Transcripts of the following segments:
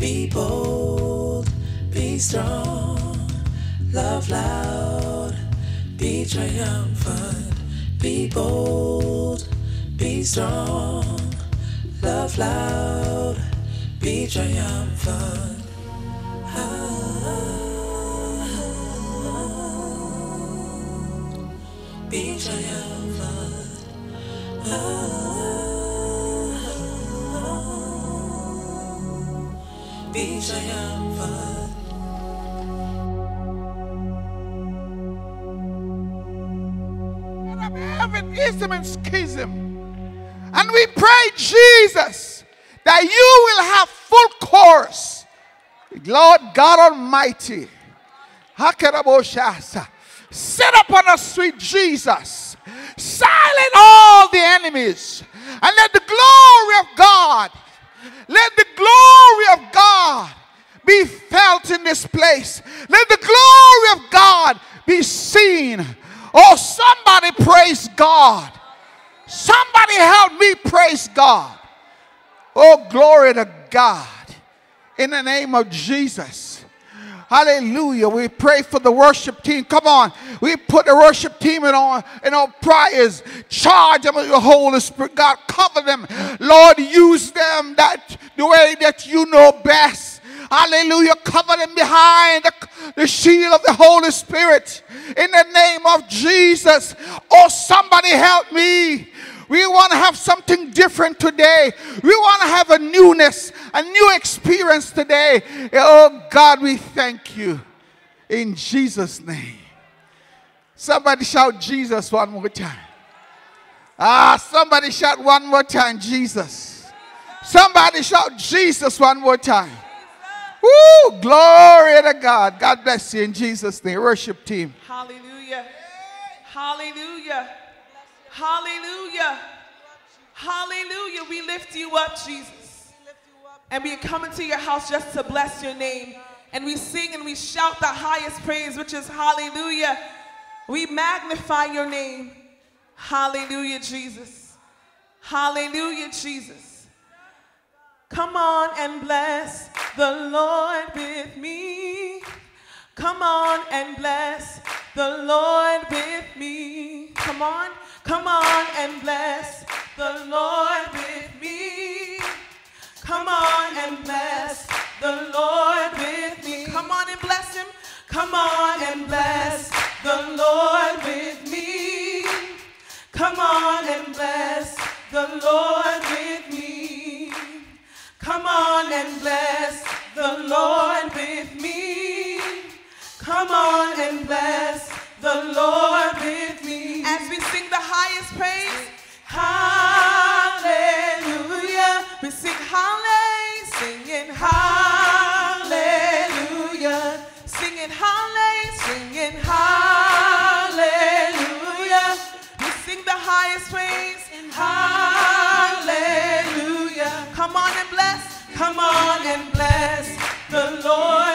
Be bold, be strong, love loud, be triumphant. Be bold, be strong, love loud, be triumphant. Be triumphant. Be heaven ism and schism. And we pray, Jesus, that you will have full course. Lord God Almighty, set upon us, sweet Jesus. Silence all the enemies and let the glory of God, let the glory of God be felt in this place. Let the glory of God be seen. Oh, somebody praise God. Somebody help me praise God. Oh, glory to God. In the name of Jesus. Hallelujah. We pray for the worship team. Come on. We put the worship team in on in our prayers. Charge them with your Holy Spirit. God, cover them. Lord, use them that the way that you know best. Hallelujah. Cover them behind the, the shield of the Holy Spirit. In the name of Jesus. Oh, somebody help me. We want to have something different today. We want to have a newness, a new experience today. Oh God, we thank you. In Jesus' name. Somebody shout Jesus one more time. Ah, somebody shout one more time, Jesus. Somebody shout Jesus one more time. Woo! Glory to God. God bless you in Jesus' name. Worship team. Hallelujah. Hallelujah. Hallelujah. Hallelujah. We lift you up, Jesus. And we come into your house just to bless your name. And we sing and we shout the highest praise, which is hallelujah. We magnify your name. Hallelujah, Jesus. Hallelujah, Jesus. Come on and bless the Lord with me. Come on and bless the Lord with me. Come on, come on and bless the Lord with me. Come on and bless the Lord with me. Come on and bless him. Come on and bless the Lord with me. Come on and bless the Lord with me. Come on and bless the Lord with me. Come on and bless the Lord with me. As we sing the highest praise, hallelujah. We sing hallelujah, singing hallelujah, singing hallelujah, singing hallelujah. We sing the highest praise, in hallelujah. Come on and bless, come on and bless the Lord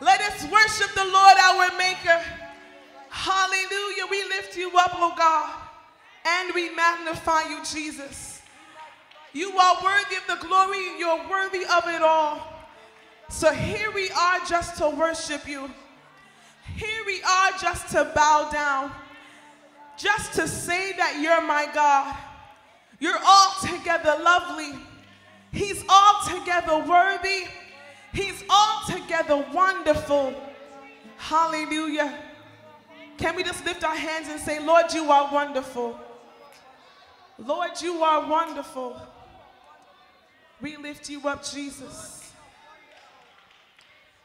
Let us worship the Lord our Maker. Hallelujah. We lift you up, O oh God, and we magnify you, Jesus. You are worthy of the glory, you're worthy of it all. So here we are just to worship you. Here we are just to bow down, just to say that you're my God. You're altogether lovely. He's altogether worthy. He's altogether wonderful. Hallelujah. Can we just lift our hands and say, Lord, you are wonderful. Lord, you are wonderful. We lift you up, Jesus.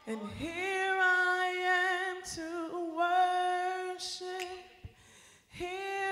And here I am to worship. Here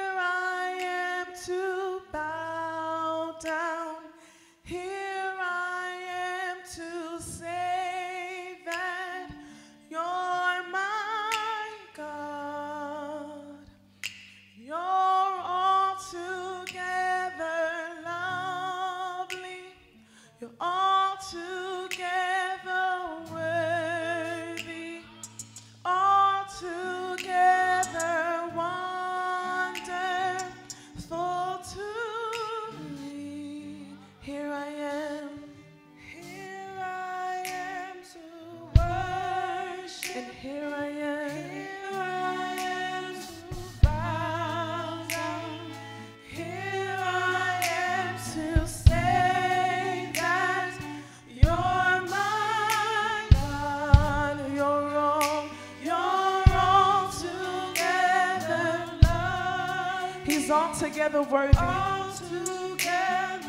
together worthy. Altogether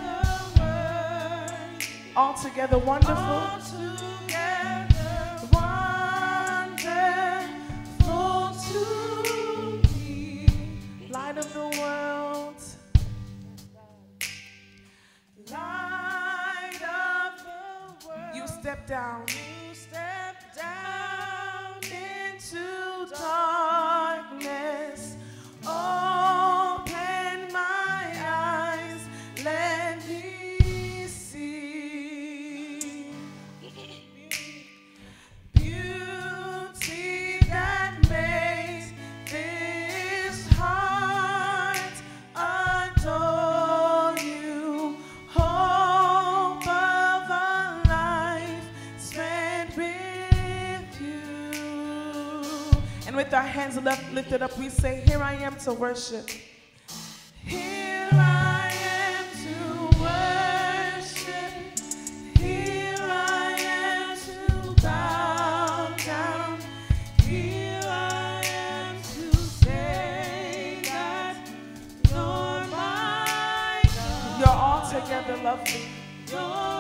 worthy. Altogether wonderful. Altogether wonderful to me. Light of the world. Light of the world. You step down. hands lifted up, we say, Here I am to worship. Here I am to worship. Here I am to bow down. Here I am to say that, You're my God. You're all together lovely. You're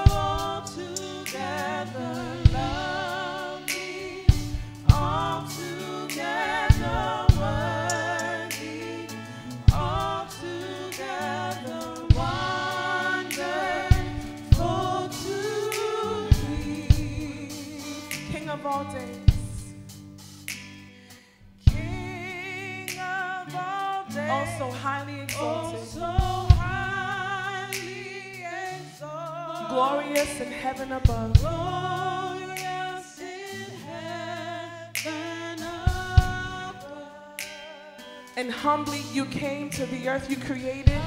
glorious in heaven above. Glorious in heaven above. And humbly you came to the earth you created.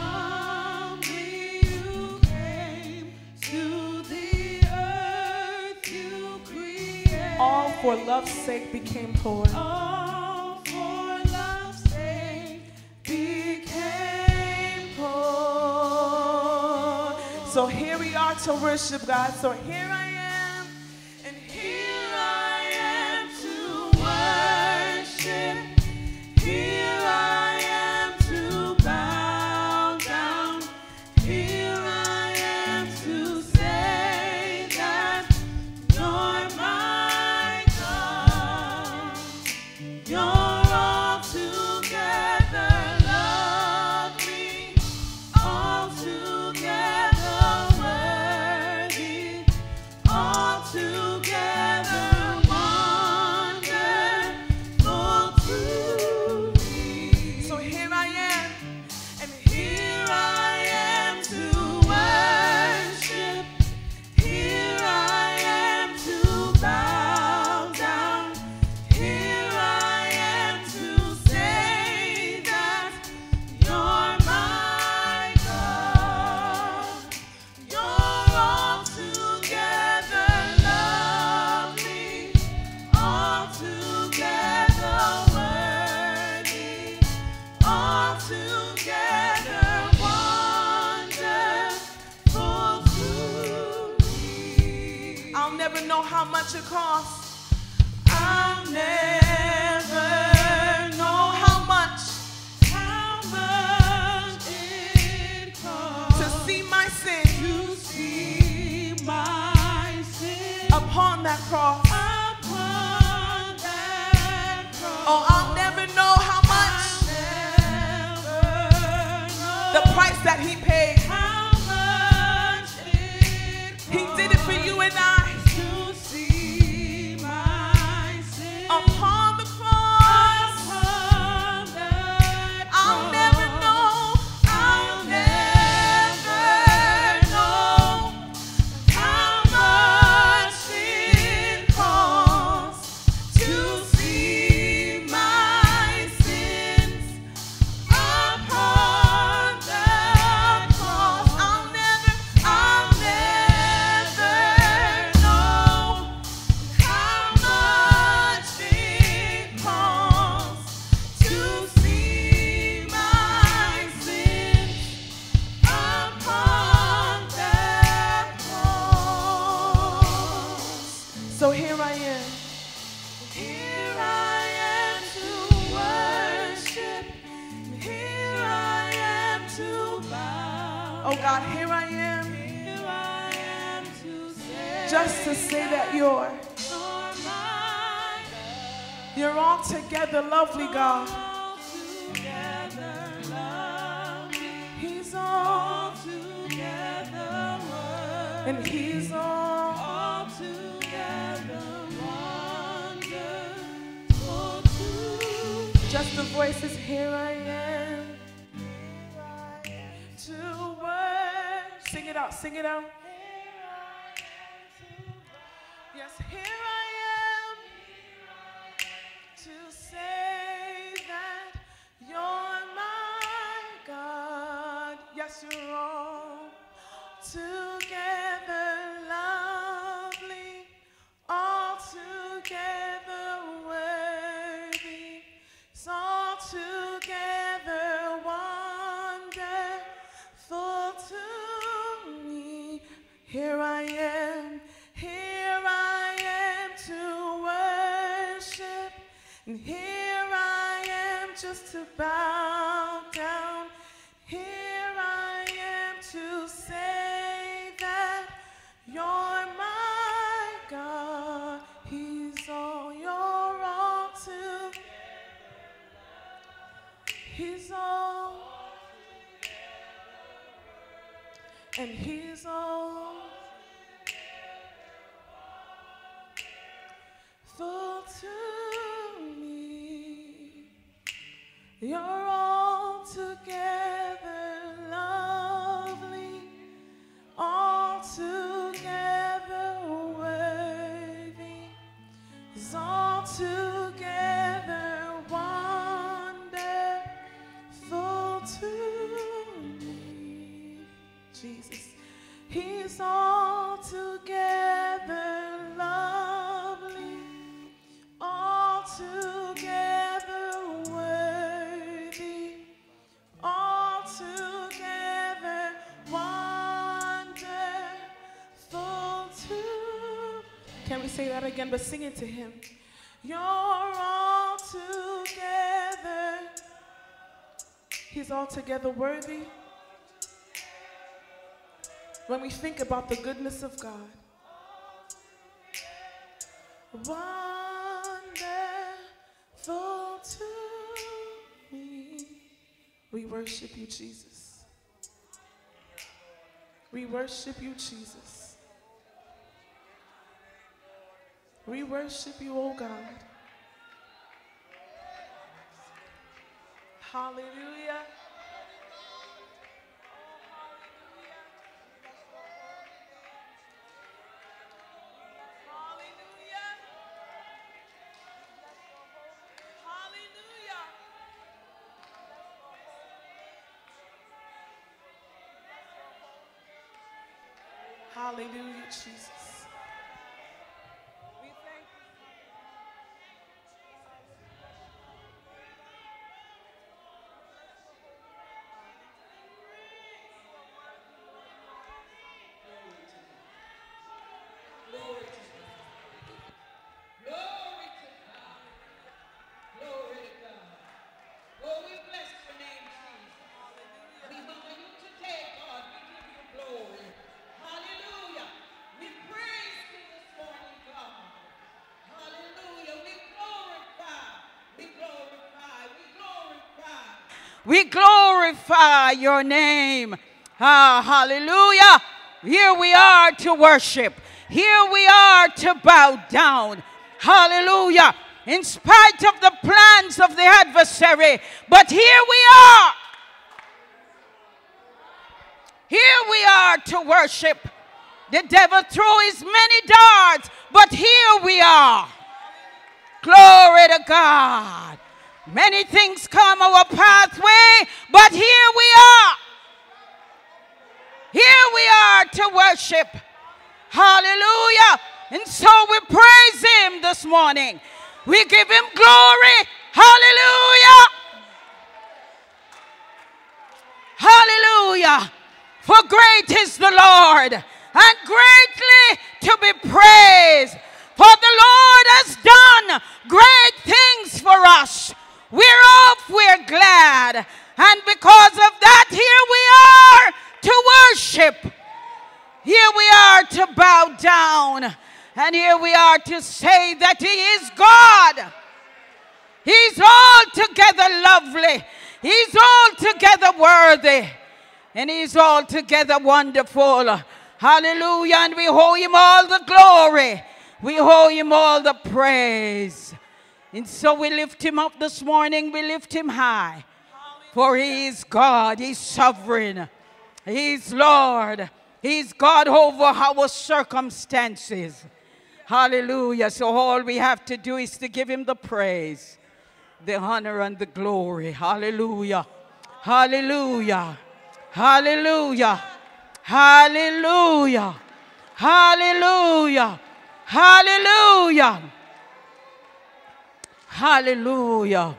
All for love's sake became poor. All for love's sake became poor. So here to worship God. So here I Can we say that again? But sing it to Him. You're all together. He's altogether worthy. When we think about the goodness of God, wonderful to me. We worship you, Jesus. We worship you, Jesus. We worship you, oh God. Hallelujah! Hallelujah. Hallelujah. Hallelujah. Hallelujah, Jesus. We thank you. Glory to God. Glory to God. Oh, we bless your name, Jesus. We honor you today, God. We give you glory. Hallelujah. We praise you this morning, God. Hallelujah. We glorify. We glorify. We glorify. We glorify your name. Ah, hallelujah. Here we are to worship. Here we are to bow down. Hallelujah. In spite of the plans of the adversary, but here we are. Here we are to worship. The devil threw his many darts, but here we are. Glory to God. Many things come our pathway, but here we are. Here we are to worship. Hallelujah. And so we praise him this morning. We give him glory. Hallelujah. Hallelujah. For great is the Lord and greatly to be praised. For the Lord has done great things for us. Whereof we're glad. And because of that, here we are to worship. Here we are to bow down. And here we are to say that He is God. He's altogether lovely. He's altogether worthy. And He's altogether wonderful. Hallelujah. And we owe Him all the glory. We owe Him all the praise. And so we lift Him up this morning. We lift Him high. For He is God. He's sovereign. He's Lord. He's God over our circumstances. Hallelujah. So all we have to do is to give him the praise, the honor, and the glory. Hallelujah. Hallelujah. Hallelujah. Hallelujah. Hallelujah. Hallelujah. Hallelujah.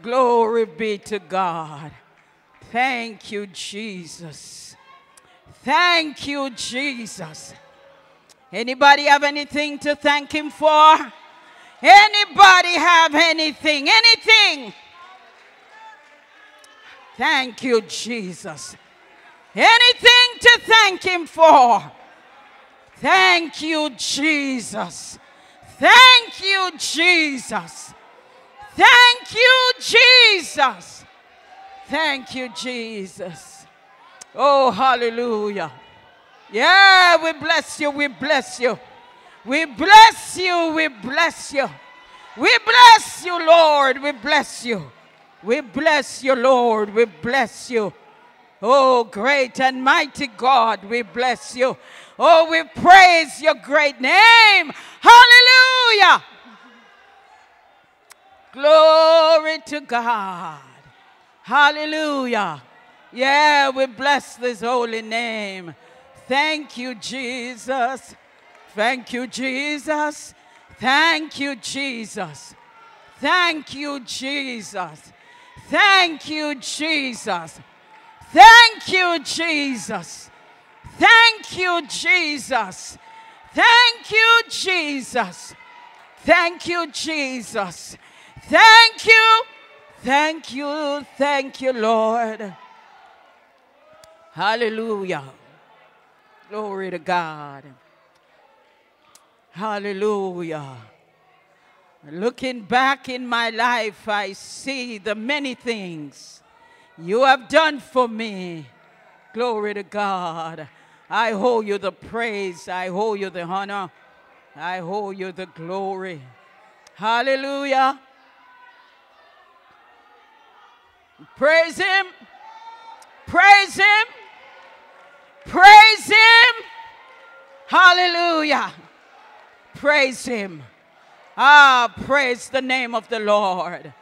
Glory be to God. Thank you, Jesus. Thank you, Jesus. Anybody have anything to thank him for? Anybody have anything? Anything? Thank you, Jesus. Anything to thank him for? Thank you, Jesus. Thank you, Jesus. Thank you, Jesus. Thank you, Jesus. Oh, hallelujah. Yeah, we bless you. We bless you. We bless you. We bless you. We bless you, Lord. We bless you. We bless you, Lord. We bless you. Oh, great and mighty God, we bless you. Oh, we praise your great name. Hallelujah. Glory to God. Hallelujah. Yeah, we bless this holy name. Thank you, Jesus. Thank you, Jesus. Thank you, Jesus. Thank you, Jesus. Thank you, Jesus. Thank you, Jesus. Thank you, Jesus. Thank you, Jesus. Thank you, Jesus. Thank you. Thank you. Thank you, Lord. Hallelujah. Glory to God. Hallelujah. Looking back in my life, I see the many things you have done for me. Glory to God. I hold you the praise. I hold you the honor. I hold you the glory. Hallelujah. Praise Him. Praise Him. Praise Him. Hallelujah. Praise Him. Ah, praise the name of the Lord.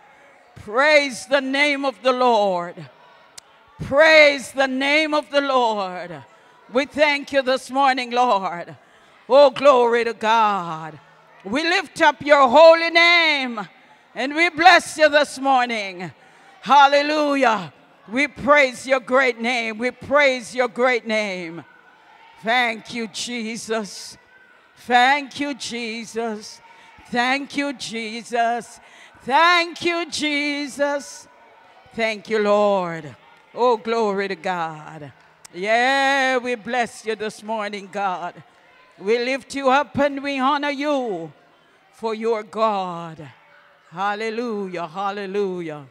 Praise the name of the Lord. Praise the name of the Lord. We thank you this morning, Lord. Oh, glory to God. We lift up your holy name and we bless you this morning. Hallelujah. We praise your great name. We praise your great name. Thank you, Jesus. Thank you, Jesus. Thank you, Jesus. Thank you, Jesus. Thank you, Lord. Oh, glory to God. Yeah, we bless you this morning, God. We lift you up and we honor you for your God. Hallelujah, hallelujah.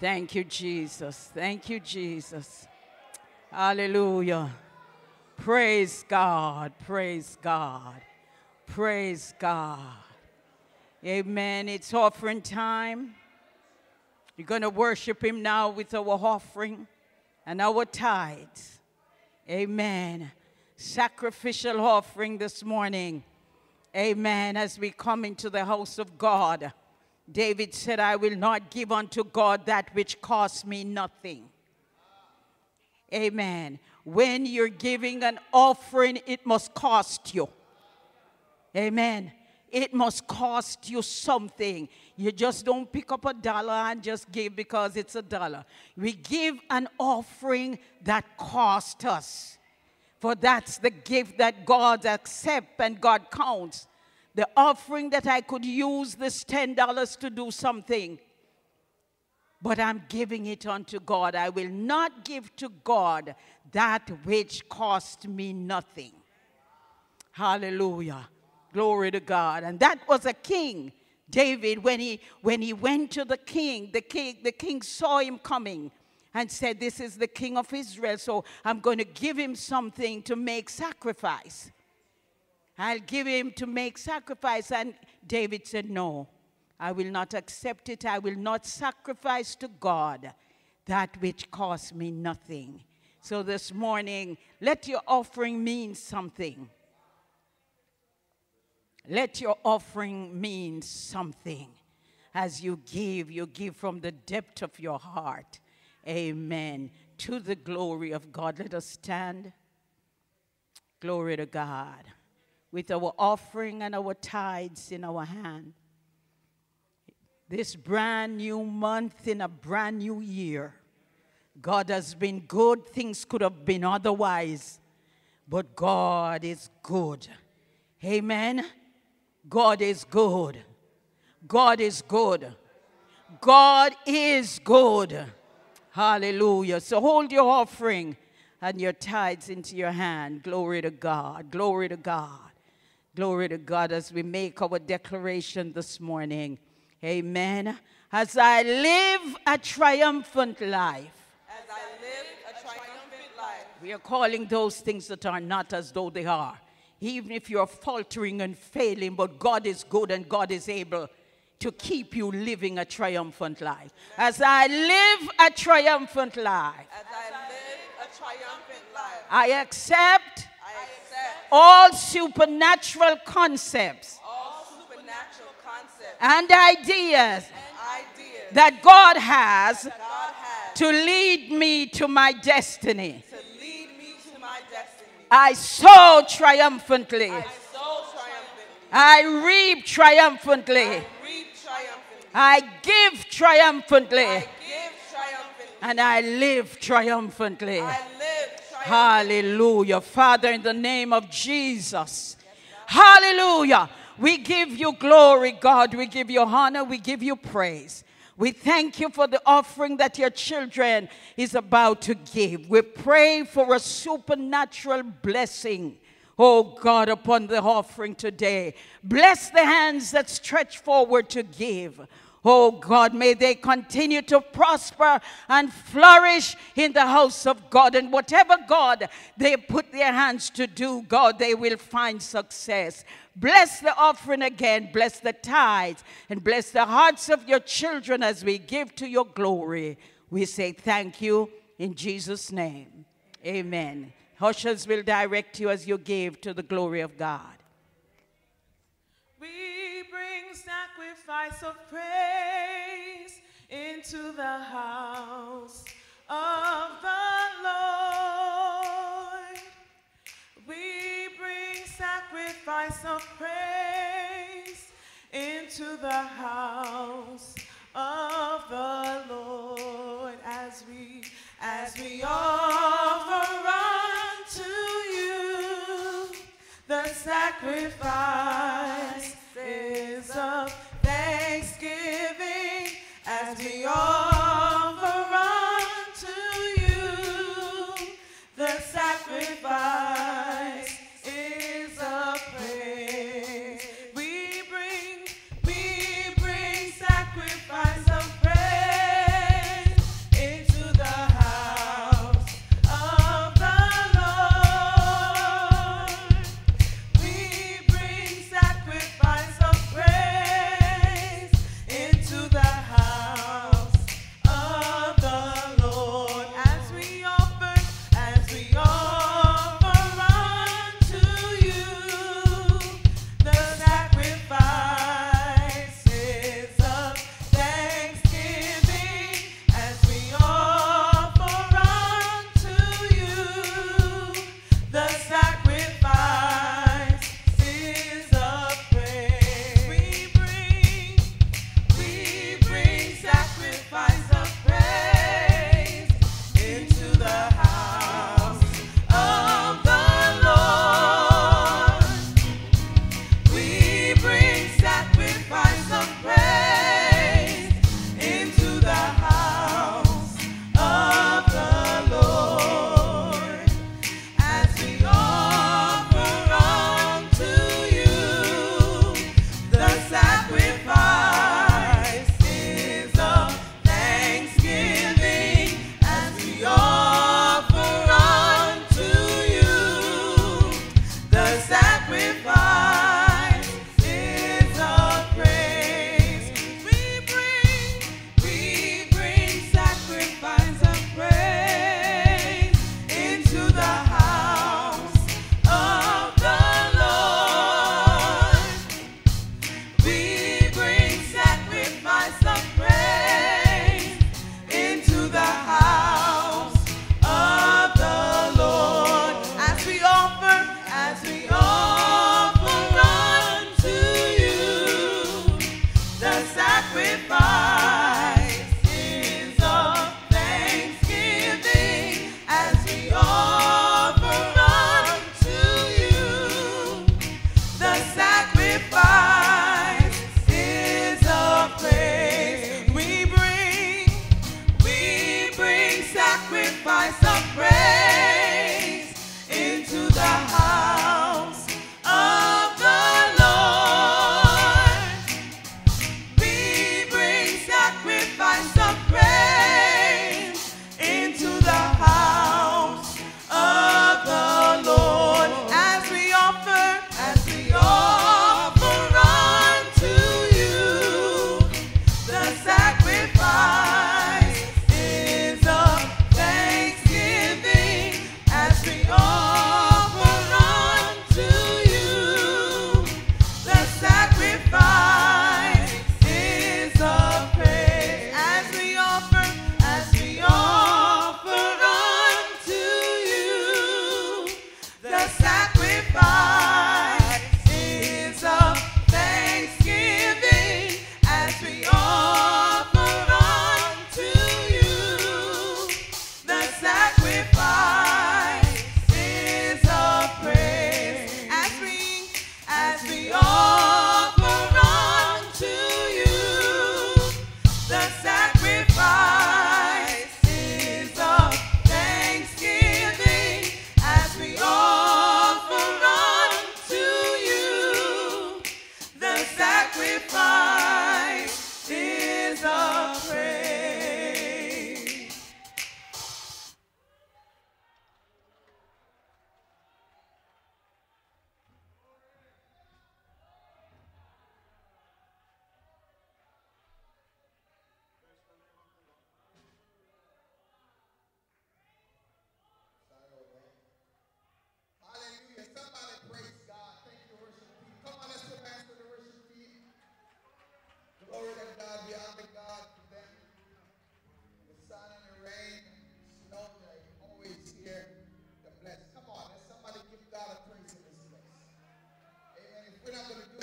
Thank you, Jesus. Thank you, Jesus. Hallelujah. Praise God, praise God. Praise God. Amen. It's offering time. You're going to worship Him now with our offering and our tithes. Amen. Sacrificial offering this morning. Amen. As we come into the house of God, David said, I will not give unto God that which costs me nothing. Amen. When you're giving an offering, it must cost you. Amen. It must cost you something. You just don't pick up a dollar and just give because it's a dollar. We give an offering that costs us. For that's the gift that God accepts and God counts. The offering that I could use this $10 to do something, but I'm giving it unto God. I will not give to God that which cost me nothing. Hallelujah. Glory to God. And that was a king. David, when he when he went to the king, the king, the king saw him coming and said, This is the king of Israel, so I'm going to give him something to make sacrifice. I'll give him to make sacrifice. And David said, No, I will not accept it. I will not sacrifice to God that which costs me nothing. So this morning, let your offering mean something. Let your offering mean something. As you give, you give from the depth of your heart. Amen. To the glory of God. Let us stand. Glory to God. With our offering and our tithes in our hand. This brand new month in a brand new year God has been good. Things could have been otherwise, but God is good. Amen. God is good. God is good. God is good. Hallelujah. So hold your offering and your tithes into your hand. Glory to God. Glory to God. Glory to God as we make our declaration this morning. Amen. As I live a triumphant life. As I live a triumphant life. We are calling those things that are not as though they are. Even if you're faltering and failing, but God is good and God is able to keep you living a triumphant life. As I live a triumphant life, As I live a triumphant life. I accept I accept all supernatural concepts all supernatural concepts and ideas and ideas that God has God has to lead me to my destiny. to lead me to my destiny. I sow triumphantly. I sow triumphantly. I reap triumphantly. I reap triumphantly. I give triumphantly. I give triumphantly. And I live triumphantly. I live triumphantly. Hallelujah. Father, in the name of Jesus. Hallelujah. We give you glory, God. We give you honor. We give you praise. We thank you for the offering that your children is about to give. We pray for a supernatural blessing. Oh God, upon the offering today. Bless the hands that stretch forward to give. Oh God, may they continue to prosper and flourish in the house of God. And whatever, God, they put their hands to do, God, they will find success. Bless the offering again, bless the tithes, and bless the hearts of your children as we give to your glory. We say thank you in Jesus' name. Amen. Ushers will direct you as you give to the glory of God. We bring sacrifice of praise into the house of the Lord. We bring sacrifice of praise into the house of the Lord as we as we offer unto you the sacrifice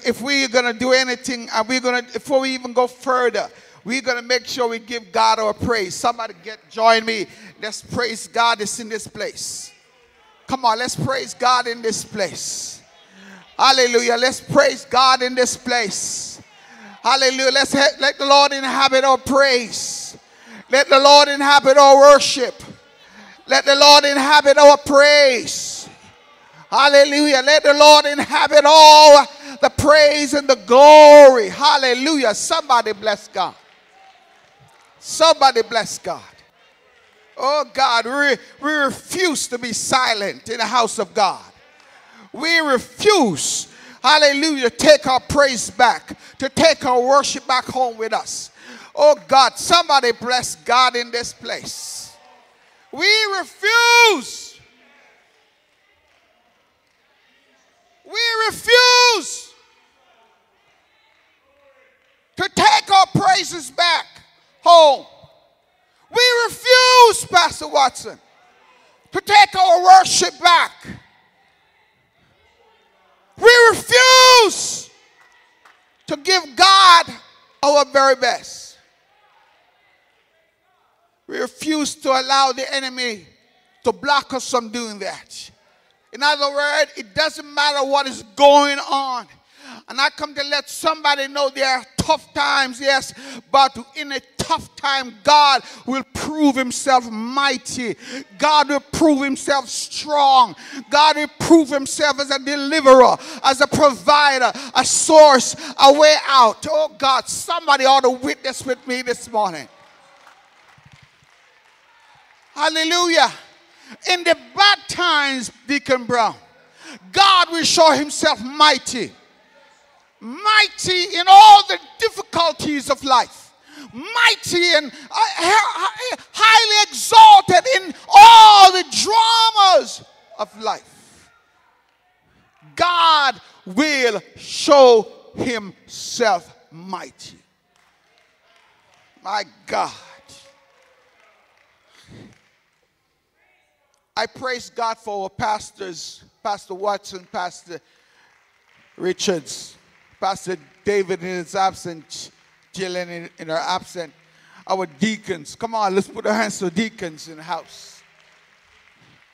if we're gonna do anything, and we're gonna before we even go further, we're gonna make sure we give God our praise. Somebody get join me. Let's praise God is in this place. Come on, let's praise God in this place. Hallelujah. Let's praise God in this place. Hallelujah. Let's ha- let the Lord inhabit our praise. Let the Lord inhabit our worship. Let the Lord inhabit our praise. Hallelujah. Let the Lord inhabit all the praise and the glory. Hallelujah. Somebody bless God. Somebody bless God. Oh God, we, we refuse to be silent in the house of God. We refuse, hallelujah, to take our praise back, to take our worship back home with us. Oh God, somebody bless God in this place. We refuse. We refuse to take our praises back home. We refuse, Pastor Watson, to take our worship back. We refuse to give God our very best. We refuse to allow the enemy to block us from doing that. In other words, it doesn't matter what is going on. And I come to let somebody know there are tough times, yes, but in a tough time, God will prove himself mighty. God will prove himself strong. God will prove himself as a deliverer, as a provider, a source, a way out. Oh God, somebody ought to witness with me this morning. Hallelujah. In the bad times, Deacon Brown, God will show himself mighty mighty in all the difficulties of life, mighty and uh, highly exalted in all the dramas of life. God will show himself mighty. My God. I praise God for our pastors, Pastor Watson, Pastor Richards. Pastor David in his absence, Jillian in, in her absence, our deacons. Come on, let's put our hands for deacons in the house.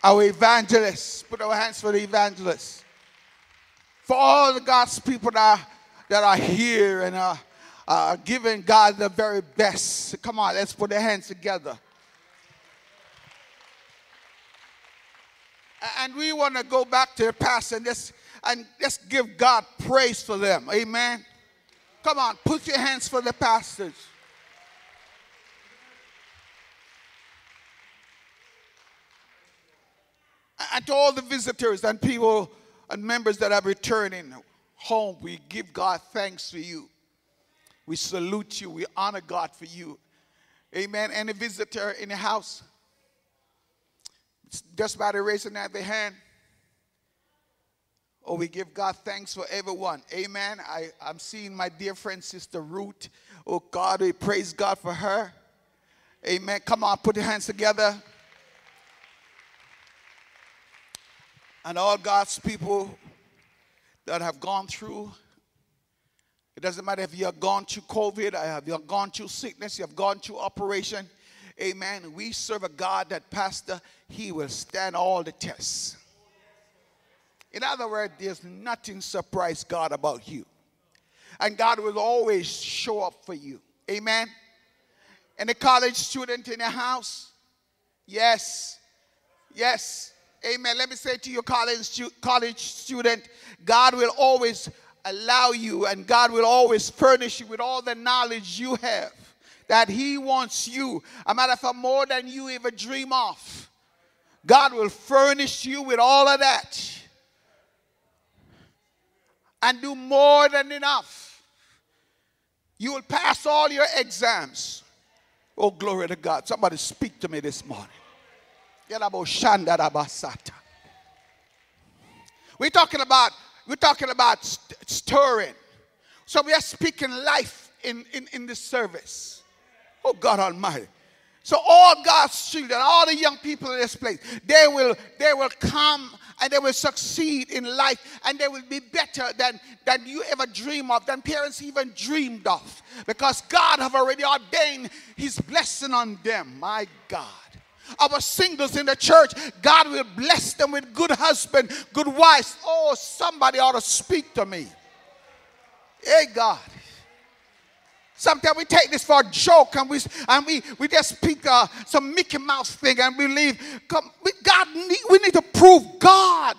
Our evangelists, put our hands for the evangelists. For all the God's people that are, that are here and are, are giving God the very best. Come on, let's put our hands together. And we want to go back to the past and just and let's give God praise for them. Amen. Come on, put your hands for the pastors. And to all the visitors and people and members that are returning home, we give God thanks for you. We salute you. We honor God for you. Amen. Any visitor in the house? Just by the raising of the hand. Oh, we give God thanks for everyone. Amen. I, I'm seeing my dear friend, Sister Ruth. Oh, God, we praise God for her. Amen. Come on, put your hands together. And all God's people that have gone through, it doesn't matter if you have gone through COVID, or have you have gone through sickness, you have gone through operation. Amen. We serve a God that, Pastor, He will stand all the tests. In other words, there's nothing surprise God about you. And God will always show up for you. Amen. And a college student in the house? Yes. Yes. Amen. Let me say to you, college, college student, God will always allow you and God will always furnish you with all the knowledge you have that He wants you. A matter of more than you ever dream of. God will furnish you with all of that and do more than enough. You will pass all your exams. Oh, glory to God. Somebody speak to me this morning. We're talking about, we're talking about stirring. So we are speaking life in, in, in this service. Oh God Almighty. So all God's children, all the young people in this place, they will, they will come and they will succeed in life and they will be better than, than you ever dream of, than parents even dreamed of. Because God have already ordained his blessing on them. My God. Our singles in the church, God will bless them with good husband, good wives. Oh, somebody ought to speak to me. Hey, God. Sometimes we take this for a joke and we, and we, we just speak uh, some Mickey Mouse thing and we leave. Come, God need, we need to prove God.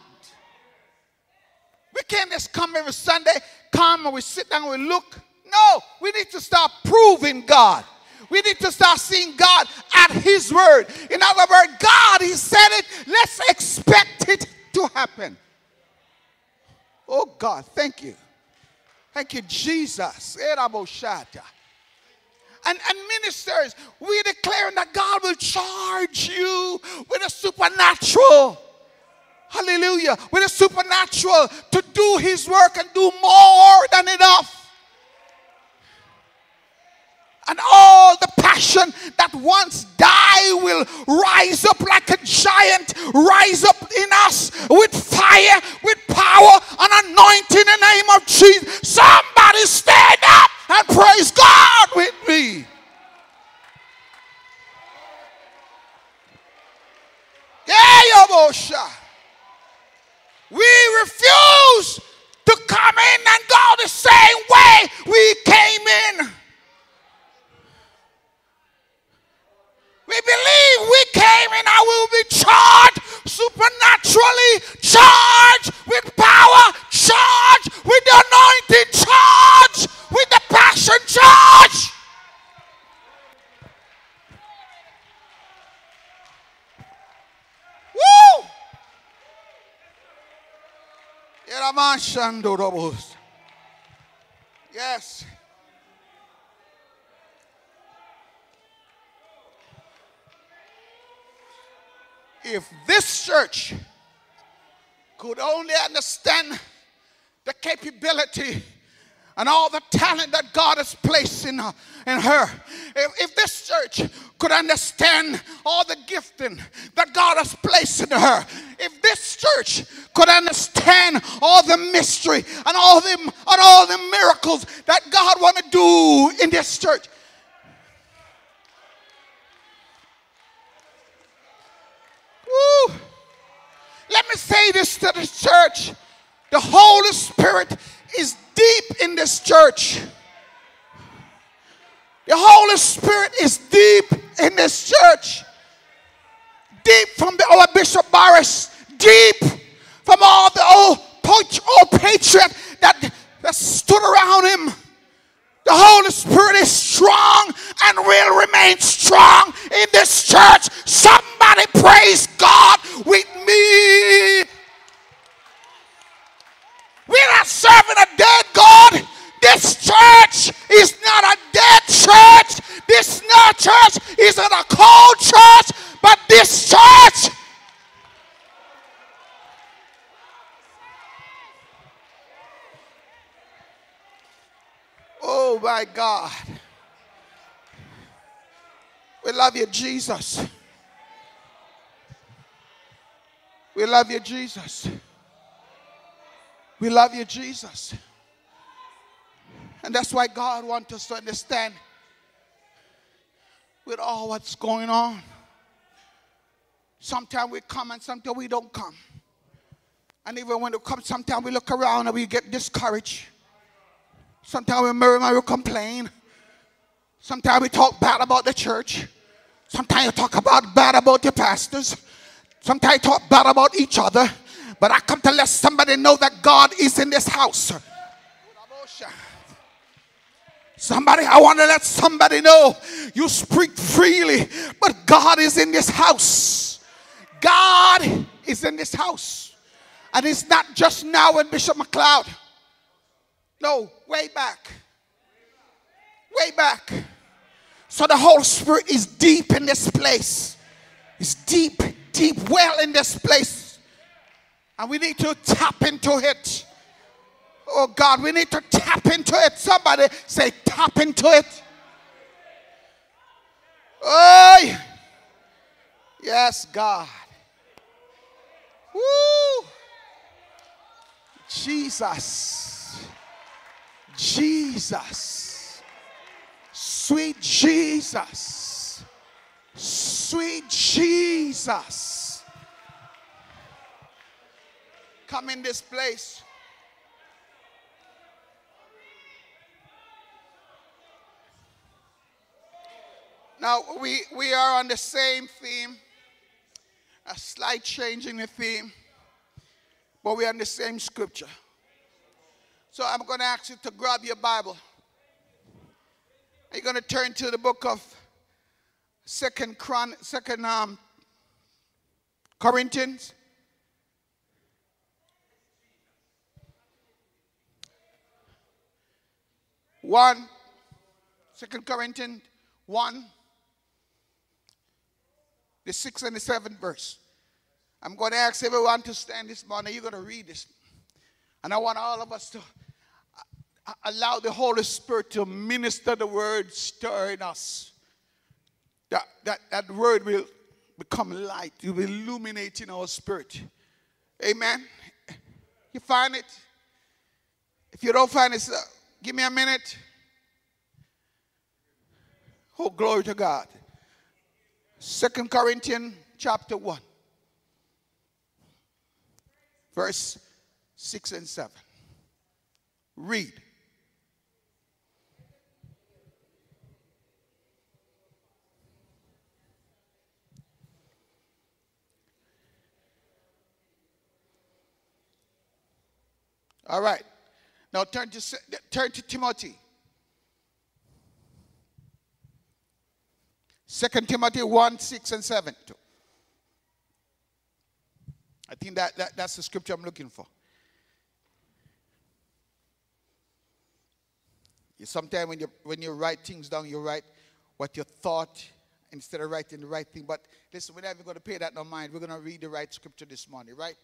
We can't just come every Sunday, come and we sit down and we look. No, we need to start proving God. We need to start seeing God at His word. In other words, God, He said it, let's expect it to happen. Oh God, thank you. Thank you, Jesus. And, and ministers, we're declaring that God will charge you with a supernatural. Hallelujah. With a supernatural to do his work and do more than enough. And all the passion that once died will rise up like a giant, rise up in us with fire, with power, and anointing in the name of Jesus. Somebody stand up and praise God with me. We refuse to come in and go the same way we came in. We believe we came and I will be charged supernaturally, charged with power, charged with the anointing, charged with the passion, charged. Woo! Yes. If this church could only understand the capability and all the talent that God has placed in her, in her. If, if, this church could understand all the gifting that God has placed in her, if this church could understand all the mystery and all the, and all the miracles that God want to do in this church, Woo. Let me say this to the church. The Holy Spirit is deep in this church. The Holy Spirit is deep in this church. Deep from the old Bishop Boris. Deep from all the old, old patriot that, that stood around him. The Holy Spirit is strong and will remain strong in this church. Somebody praise God with me. We're not serving a dead God. This church is not a dead church. This not church isn't a cold church, but this church Oh my God. We love you, Jesus. We love you, Jesus. We love you, Jesus. And that's why God wants us to understand with all what's going on. Sometimes we come and sometimes we don't come. And even when we come, sometimes we look around and we get discouraged. Sometimes we murmur, we complain. Sometimes we talk bad about the church. Sometimes you talk about bad about your pastors. Sometimes you talk bad about each other. But I come to let somebody know that God is in this house. Somebody, I want to let somebody know you speak freely, but God is in this house. God is in this house. And it's not just now in Bishop McLeod. No, way back. Way back. So the Holy Spirit is deep in this place. It's deep, deep, well in this place. And we need to tap into it. Oh God, we need to tap into it. Somebody say, tap into it. Oh, Yes, God. Woo! Jesus. Jesus. Sweet Jesus. Sweet Jesus. Come in this place. Now, we, we are on the same theme, a slight change in the theme, but we're on the same scripture. So I'm going to ask you to grab your Bible. Are You're going to turn to the book of Second, Chron- Second um, Corinthians. One, Second Corinthians 1, the sixth and the seventh verse. I'm going to ask everyone to stand this morning. You're going to read this. And I want all of us to uh, allow the Holy Spirit to minister the word, stirring us. That, that, that word will become light, it will illuminate in our spirit. Amen. You find it? If you don't find it, uh, give me a minute. Oh, glory to God. Second Corinthians chapter 1, verse 6 and 7. Read. All right. Now turn to turn to Timothy. Second Timothy 1, 6 and 7. I think that, that that's the scripture I'm looking for. Sometimes when you when you write things down, you write what you thought instead of writing the right thing. But listen, we're not even going to pay that no mind. We're going to read the right scripture this morning, right?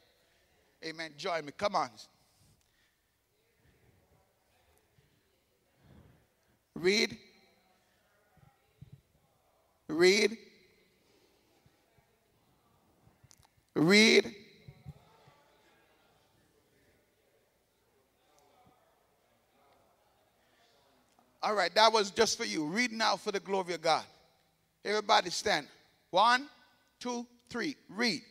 Amen. Join me. Come on. Read. Read. Read. All right, that was just for you. Read now for the glory of God. Everybody stand. One, two, three. Read.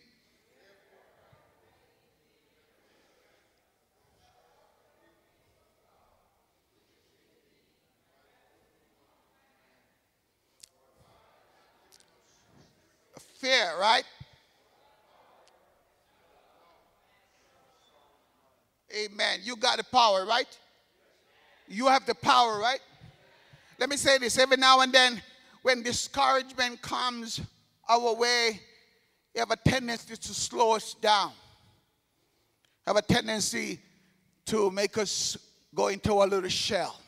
Fear, right? Amen. You got the power, right? You have the power, right? Let me say this every now and then, when discouragement comes our way, you have a tendency to slow us down, have a tendency to make us go into a little shell,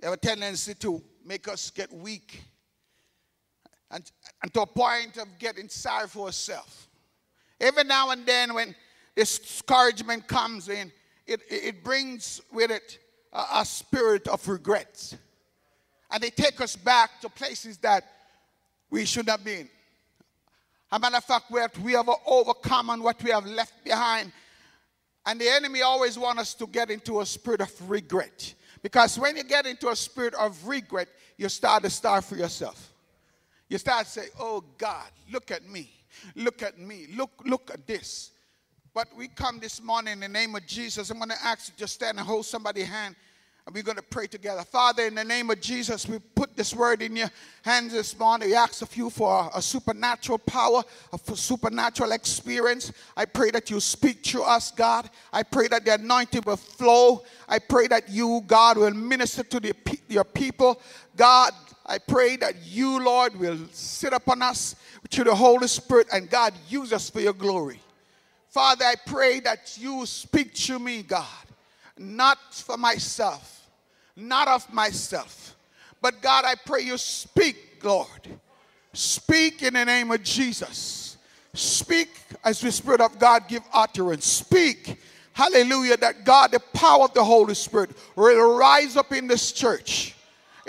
you have a tendency to make us get weak and, and to a point of getting sorry for ourselves. Every now and then, when discouragement comes in, it, it brings with it a, a spirit of regrets. And they take us back to places that we should have been. A matter of fact, what we have overcome and what we have left behind. And the enemy always wants us to get into a spirit of regret. Because when you get into a spirit of regret, you start to starve for yourself. You start to say, oh God, look at me. Look at me. Look, look at this. But we come this morning in the name of Jesus. I'm going to ask you to stand and hold somebody's hand. And we're going to pray together. Father, in the name of Jesus, we put this word in your hands this morning. We ask of you for a supernatural power, a supernatural experience. I pray that you speak to us, God. I pray that the anointing will flow. I pray that you, God, will minister to the, your people. God, I pray that you, Lord, will sit upon us through the Holy Spirit and God, use us for your glory. Father, I pray that you speak to me, God, not for myself, not of myself, but God, I pray you speak, Lord. Speak in the name of Jesus. Speak as the Spirit of God give utterance. Speak, hallelujah, that God, the power of the Holy Spirit will rise up in this church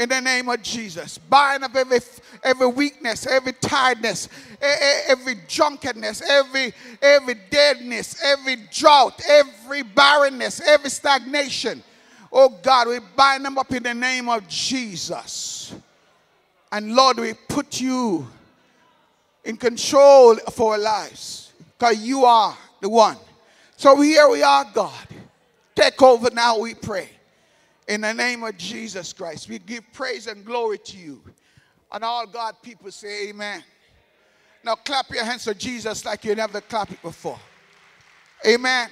in the name of Jesus. Bind up every, every weakness, every tiredness, every drunkenness, every, every deadness, every drought, every barrenness, every stagnation. Oh God, we bind them up in the name of Jesus. And Lord, we put you in control of our lives because you are the one. So here we are, God. Take over now, we pray. In the name of Jesus Christ, we give praise and glory to you. And all God people say, Amen. Now clap your hands for Jesus like you never clapped it before. Amen.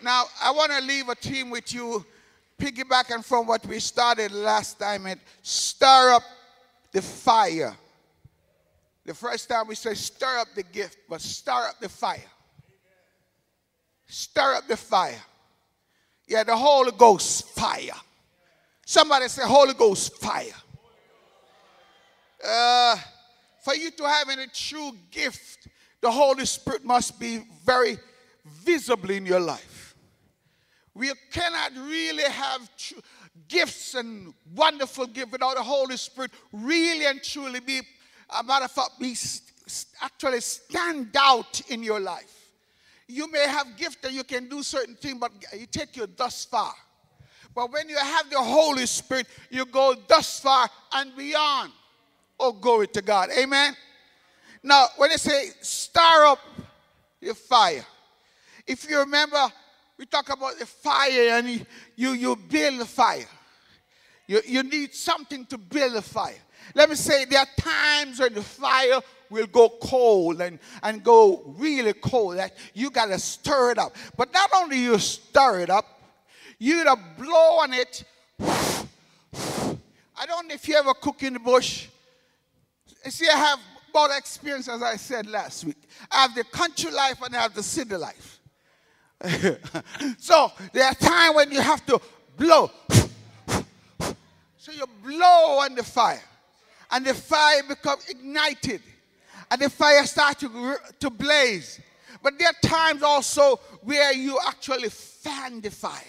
Now I want to leave a team with you, piggybacking from what we started last time and stir up the fire. The first time we say stir up the gift, but stir up the fire. Stir up the fire. Yeah, the Holy Ghost fire. Somebody say Holy Ghost fire. Uh, for you to have any true gift, the Holy Spirit must be very visible in your life. We cannot really have tr- gifts and wonderful gifts without the Holy Spirit really and truly be, a matter of fact, be st- actually stand out in your life. You may have gift that you can do certain things, but it take you thus far. But when you have the Holy Spirit, you go thus far and beyond. Oh, glory to God. Amen. Now, when they say stir up your fire, if you remember, we talk about the fire and you, you, you build the fire. You, you need something to build a fire. Let me say, there are times when the fire will go cold and, and go really cold. That you got to stir it up. But not only you stir it up, you got to blow on it. I don't know if you ever cook in the bush. See, I have both experience, as I said last week. I have the country life and I have the city life. so there are times when you have to blow. So you blow on the fire, and the fire becomes ignited, and the fire starts to, to blaze. But there are times also where you actually fan the fire.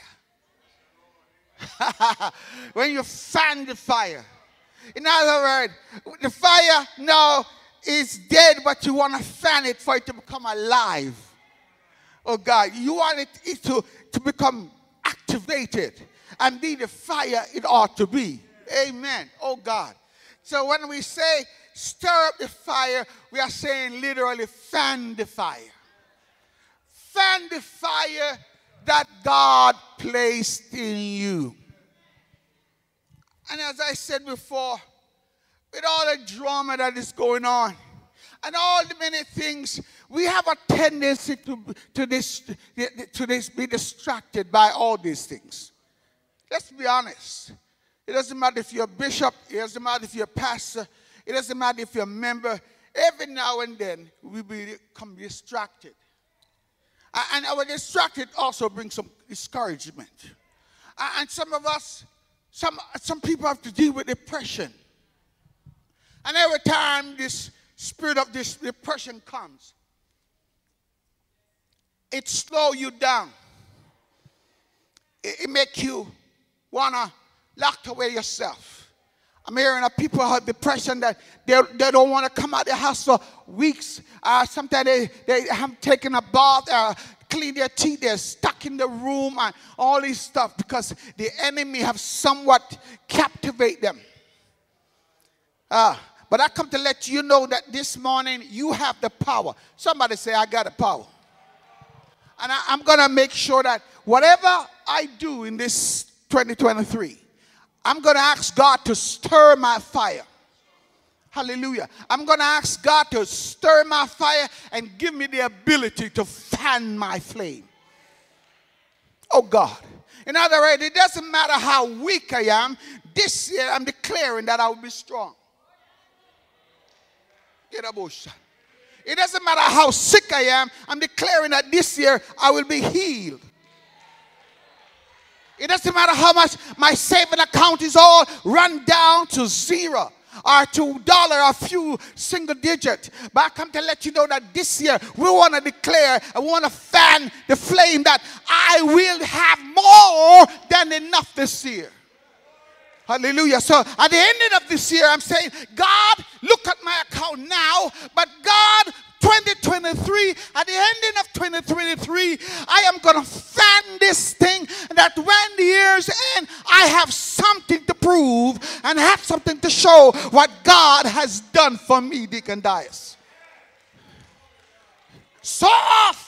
when you fan the fire. In other words, the fire now is dead, but you want to fan it for it to become alive. Oh God, you want it, to, to become activated and be the fire it ought to be. Amen. Oh God. So when we say stir up the fire, we are saying literally fan the fire. Fan the fire that God placed in you. And as I said before, with all the drama that is going on and all the many things, we have a tendency to, to, this, to this, be distracted by all these things. Let's be honest. It doesn't matter if you're a bishop, it doesn't matter if you're a pastor, it doesn't matter if you're a member. Every now and then, we become distracted. And our distracted also brings some discouragement. And some of us, some, some people have to deal with depression. And every time this spirit of this depression comes, it slow you down. It, it make you wanna lock away yourself. I'm hearing of people have depression that they, they don't want to come out of the house for weeks. Uh, sometimes they, they haven't taken a bath, uh, clean their teeth, they're stuck in the room and all this stuff because the enemy have somewhat captivate them. Uh, but I come to let you know that this morning you have the power. Somebody say, I got the power. And I, I'm going to make sure that whatever I do in this 2023, I'm going to ask God to stir my fire. Hallelujah. I'm going to ask God to stir my fire and give me the ability to fan my flame. Oh God. In other words, it doesn't matter how weak I am, this year I'm declaring that I will be strong. Get a bush. Oh, it doesn't matter how sick I am, I'm declaring that this year I will be healed. It doesn't matter how much my saving account is all run down to zero or to dollar a few single digit. But I come to let you know that this year we want to declare and we want to fan the flame that I will have more than enough this year. Hallelujah. So at the ending of this year, I'm saying, God, look at my account now, but God, 2023, at the ending of 2023, I am going to fan this thing that when the years end, I have something to prove and have something to show what God has done for me, Deacon Dias. So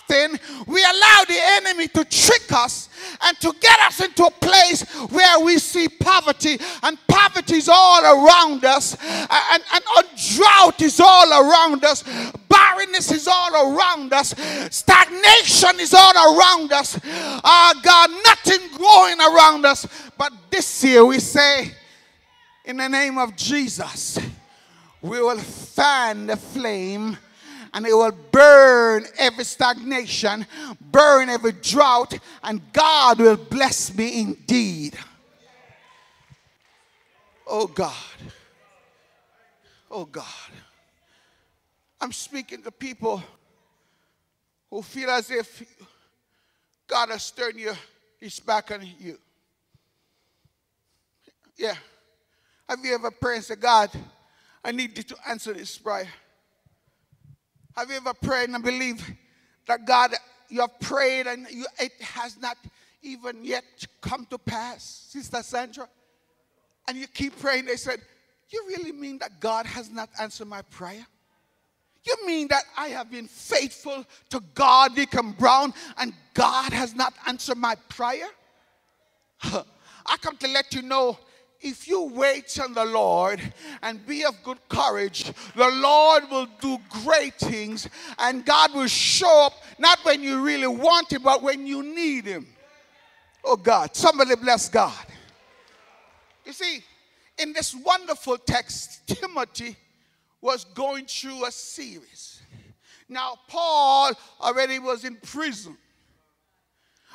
we allow the enemy to trick us and to get us into a place where we see poverty, and poverty is all around us, and, and, and drought is all around us, barrenness is all around us, stagnation is all around us. Uh, God, nothing growing around us. But this year we say, in the name of Jesus, we will fan the flame and it will burn every stagnation, burn every drought, and God will bless me indeed. Oh God. Oh God. I'm speaking to people who feel as if God has turned your, his back on you. Yeah. Have you ever prayed and said, God, I need you to answer this prayer? Have you ever prayed and believed that God, you have prayed and you, it has not even yet come to pass, Sister Sandra? And you keep praying. They said, You really mean that God has not answered my prayer? You mean that I have been faithful to God, Deacon Brown, and God has not answered my prayer? I come to let you know if you wait on the Lord and be of good courage, the Lord will do great things and God will show up not when you really want Him, but when you need Him. Oh God, somebody bless God. You see, in this wonderful text, Timothy was going through a series. Now, Paul already was in prison.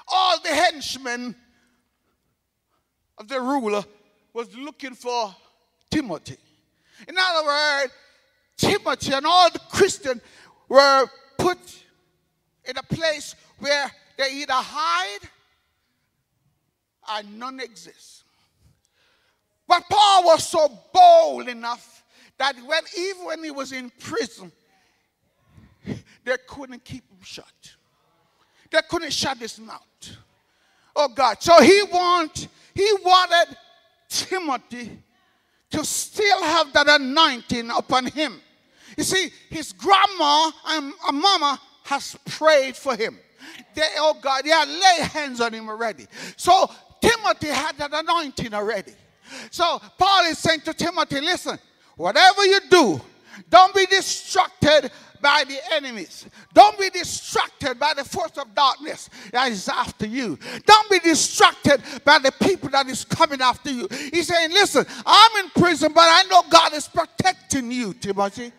All the henchmen of the ruler was looking for Timothy. In other words, Timothy and all the Christians were put in a place where they either hide or none exist. But Paul was so bold enough that when even when he was in prison, they couldn't keep him shut. They couldn't shut his mouth. Oh God. So he want, he wanted Timothy to still have that anointing upon him. You see, his grandma and mama has prayed for him. They, oh God, they had laid hands on him already. So Timothy had that anointing already. So Paul is saying to Timothy, listen, whatever you do, don't be distracted by the enemies. Don't be distracted by the force of darkness that is after you. Don't be distracted by the people that is coming after you. He's saying, listen, I'm in prison, but I know God is protecting you, Timothy.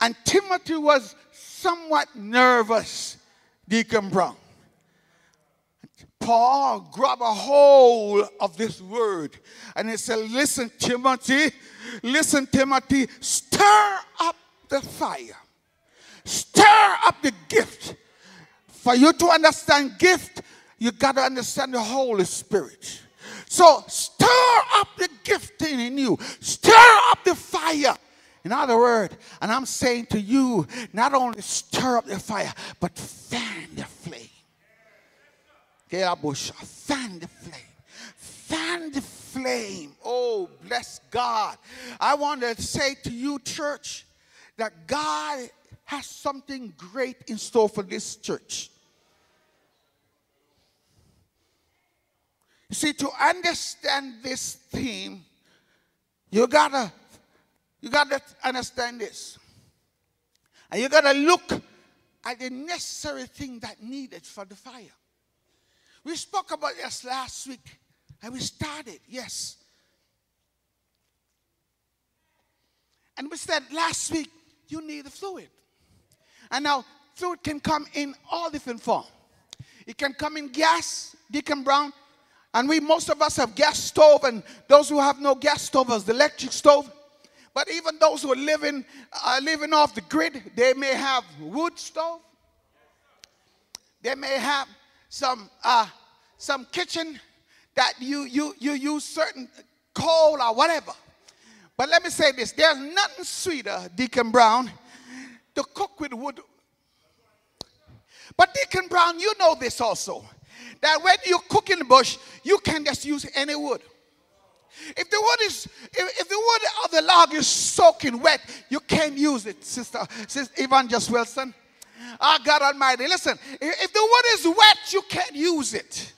And Timothy was somewhat nervous, Deacon Brown. Paul grabbed a hold of this word and he said, Listen, Timothy, listen, Timothy, stir up the fire, stir up the gift. For you to understand gift, you got to understand the Holy Spirit. So stir up the gifting in you, stir up the fire. In other words, and I'm saying to you, not only stir up the fire, but fan the flame. Fan the flame. Fan the flame. Oh, bless God. I want to say to you, church, that God has something great in store for this church. You see, to understand this theme, you gotta, you gotta understand this. And you gotta look at the necessary thing that needed for the fire. We spoke about this last week and we started, yes. And we said last week, you need a fluid. And now, fluid can come in all different forms. It can come in gas, Deacon Brown, and we, most of us have gas stove, and those who have no gas stove the electric stove. But even those who are living, uh, living off the grid, they may have wood stove. They may have some, uh, some kitchen. That you you you use certain coal or whatever. But let me say this: there's nothing sweeter, Deacon Brown, to cook with wood. But Deacon Brown, you know this also, that when you cook in the bush, you can just use any wood. If the wood is, if, if the wood of the log is soaking wet, you can't use it, sister, sister Evangelist Wilson. Ah, oh, God Almighty. Listen, if the wood is wet, you can't use it.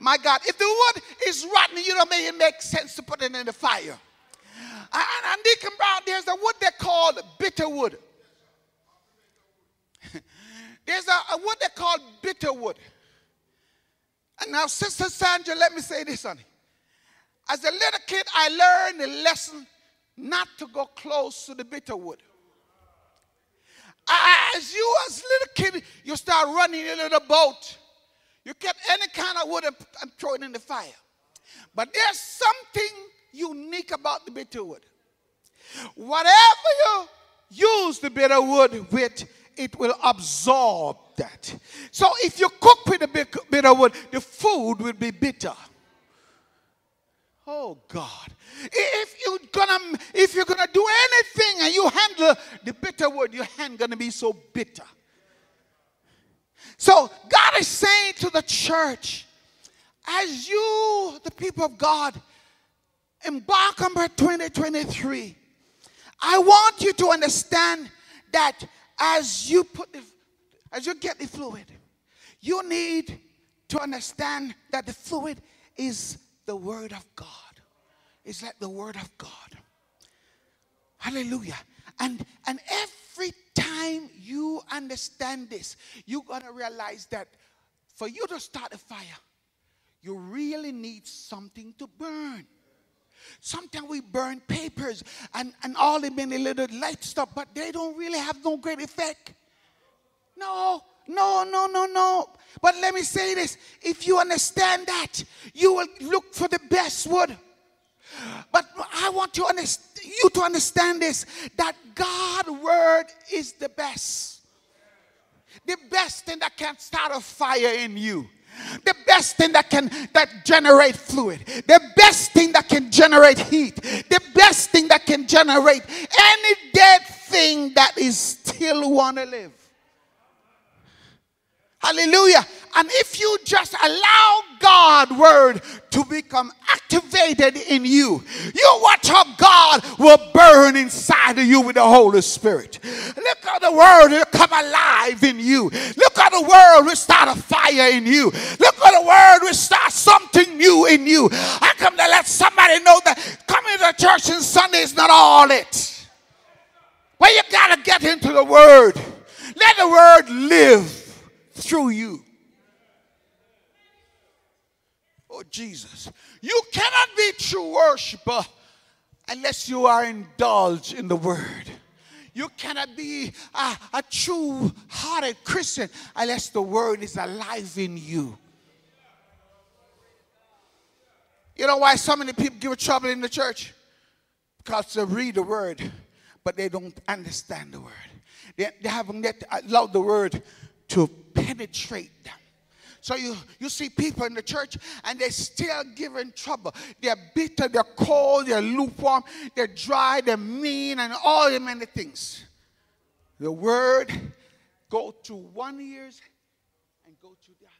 My God, if the wood is rotten, you know, may it make sense to put it in the fire. And, and Deacon Brown, there's a wood they call bitter wood. there's a, a wood they call bitter wood. And now, Sister Sandra, let me say this, honey. As a little kid, I learned the lesson not to go close to the bitter wood. As you, as a little kid, you start running a little boat. You get any kind of wood and, and throw it in the fire. But there's something unique about the bitter wood. Whatever you use the bitter wood with, it will absorb that. So if you cook with the bitter wood, the food will be bitter. Oh God. If you're gonna if you're gonna do anything and you handle the bitter wood, your hand gonna be so bitter. So God is saying to the church, as you, the people of God, embark on 2023, I want you to understand that as you put the, as you get the fluid, you need to understand that the fluid is the Word of God. It's like the Word of God. Hallelujah. And, and every time you understand this, you're going to realize that for you to start a fire, you really need something to burn. Sometimes we burn papers and, and all the many little light stuff, but they don't really have no great effect. No, no, no, no, no. But let me say this if you understand that, you will look for the best wood. But I want you, you to understand this that God's word is the best. The best thing that can start a fire in you. The best thing that can that generate fluid. The best thing that can generate heat. The best thing that can generate any dead thing that is still want to live. Hallelujah. And if you just allow God's word to become activated in you, you watch how God will burn inside of you with the Holy Spirit. Look how the word will come alive in you. Look how the word will start a fire in you. Look how the word will start something new in you. I come to let somebody know that coming to church on Sunday is not all it. Well, you got to get into the word. Let the word live through you. Oh, Jesus. You cannot be true worshiper unless you are indulged in the word. You cannot be a, a true hearted Christian unless the word is alive in you. You know why so many people give trouble in the church? Because they read the word, but they don't understand the word. They, they haven't yet allowed the word to penetrate them. So you, you see people in the church and they're still giving trouble. They're bitter, they're cold, they're lukewarm, they're dry, they're mean, and all the many things. The word go to one ears and go to the other.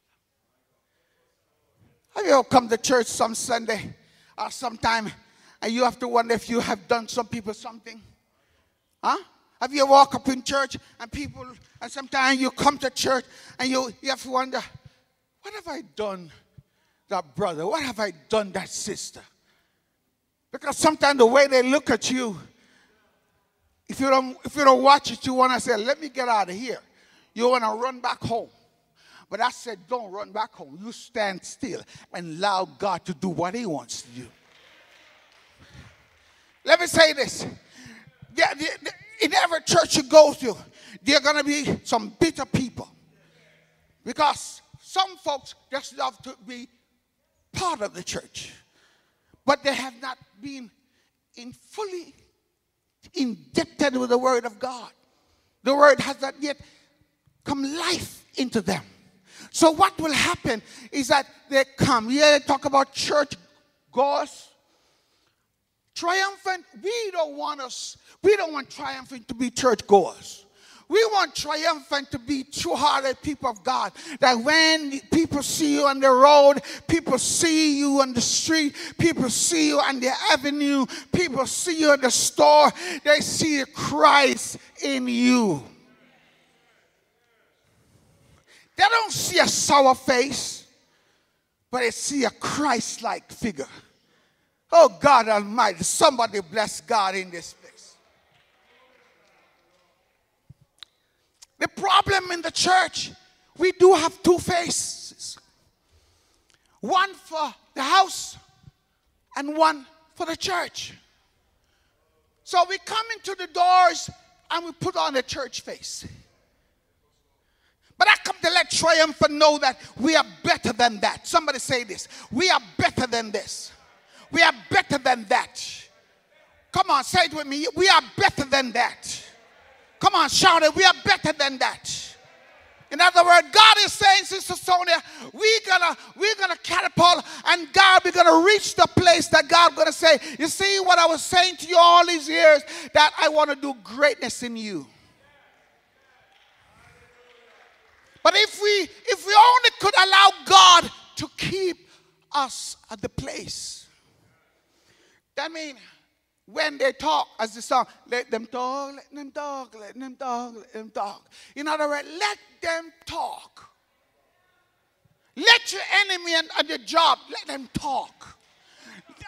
Have you ever come to church some Sunday or sometime and you have to wonder if you have done some people something? Huh? Have you walk up in church and people, and sometimes you come to church and you, you have to wonder, what have I done that brother? What have I done that sister? Because sometimes the way they look at you, if you don't, if you don't watch it, you want to say, let me get out of here. You want to run back home. But I said, don't run back home. You stand still and allow God to do what he wants to do. Let me say this. Yeah, in every church you go to, there are going to be some bitter people. Because some folks just love to be part of the church, but they have not been in fully indebted with the word of God. The word has not yet come life into them. So what will happen is that they come. Yeah, they talk about church goers. Triumphant, we don't want us, we don't want triumphant to be churchgoers. We want triumphant to be true hearted people of God. That when people see you on the road, people see you on the street, people see you on the avenue, people see you in the store, they see Christ in you. They don't see a sour face, but they see a Christ like figure. Oh God Almighty, somebody bless God in this place. The problem in the church, we do have two faces one for the house and one for the church. So we come into the doors and we put on a church face. But I come to let triumphant know that we are better than that. Somebody say this. We are better than this. We are better than that. Come on, say it with me. We are better than that. Come on, shout it. We are better than that. In other words, God is saying, Sister Sonia, we're gonna we're gonna catapult, and God, we're gonna reach the place that God gonna say, you see what I was saying to you all these years, that I want to do greatness in you. But if we if we only could allow God to keep us at the place, that means when they talk, as the song, let them talk, let them talk, let them talk, let them talk. In other words, let them talk. Let your enemy and, and your job, let them talk.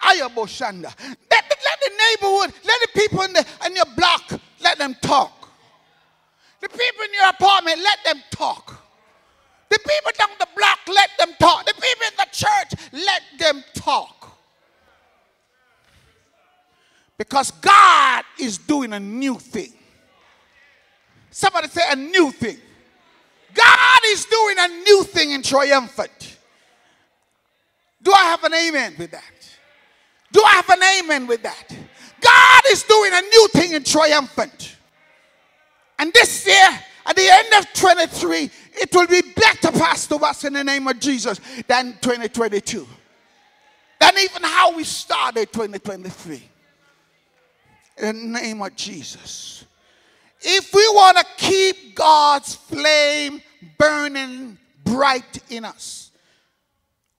Ayaboshanda. Let, let the neighborhood, let the people in, the, in your block, let them talk. The people in your apartment, let them talk. The people down the block, let them talk. The people in the church, let them talk. Because God is doing a new thing. Somebody say a new thing. God is doing a new thing in triumphant. Do I have an amen with that? Do I have an amen with that? God is doing a new thing in triumphant. And this year, at the end of 23, it will be better passed to us in the name of Jesus than 2022. Than even how we started 2023 in the name of Jesus. If we want to keep God's flame burning bright in us,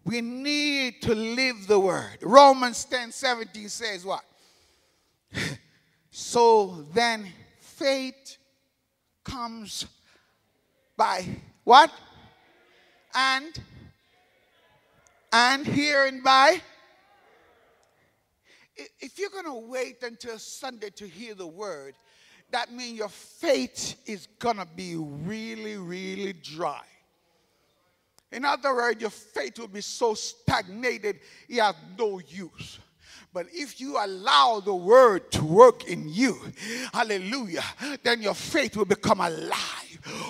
we need to live the word. Romans 10 17 says what? So then faith comes by what? And and hearing by if you're going to wait until Sunday to hear the word, that means your faith is going to be really, really dry. In other words, your faith will be so stagnated, it has no use. But if you allow the word to work in you, hallelujah, then your faith will become alive.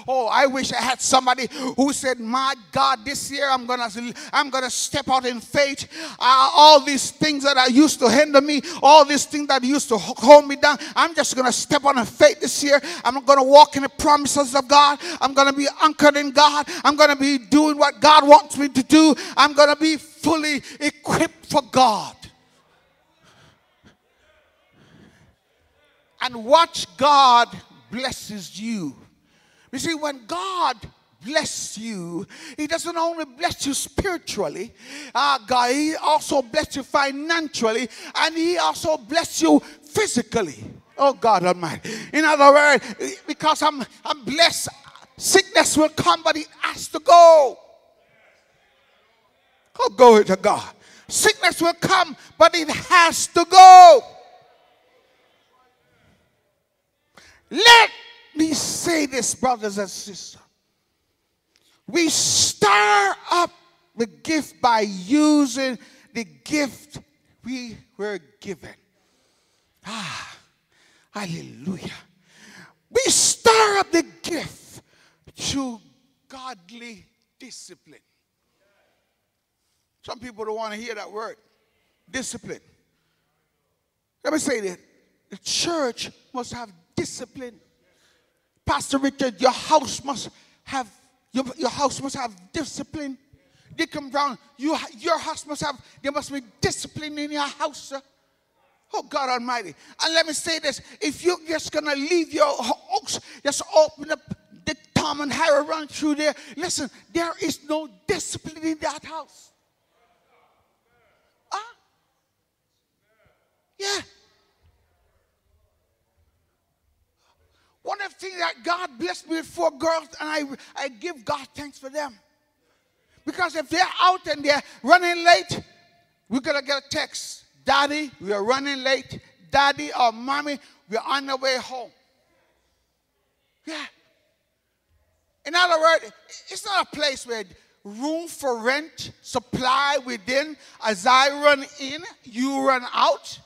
Oh, I wish I had somebody who said, "My God, this year I'm gonna, I'm gonna step out in faith. Uh, all these things that I used to hinder me, all these things that used to hold me down, I'm just gonna step out in faith this year. I'm gonna walk in the promises of God. I'm gonna be anchored in God. I'm gonna be doing what God wants me to do. I'm gonna be fully equipped for God." and watch God blesses you. You see, when God bless you, He doesn't only bless you spiritually, uh, God, He also bless you financially, and He also bless you physically. Oh God Almighty. In other words, because I'm I'm blessed, sickness will come, but it has to go. Oh, glory to God. Sickness will come, but it has to go. Let me say this, brothers and sisters. We stir up the gift by using the gift we were given. Ah, hallelujah. We stir up the gift through godly discipline. Some people don't want to hear that word discipline. Let me say that the church must have discipline. Pastor Richard, your house must have Your, your house must have discipline. Deacon Brown, you, your house must have, there must be discipline in your house, sir. Oh, God Almighty. And let me say this if you're just going to leave your house, just open up the Tom and Harry run through there. Listen, there is no discipline in that house. Huh? Yeah. One of the things that God blessed me with four girls, and I, I give God thanks for them. Because if they're out and they're running late, we're going to get a text. Daddy, we are running late. Daddy or mommy, we're on the way home. Yeah. In other words, it's not a place where room for rent, supply within. As I run in, you run out.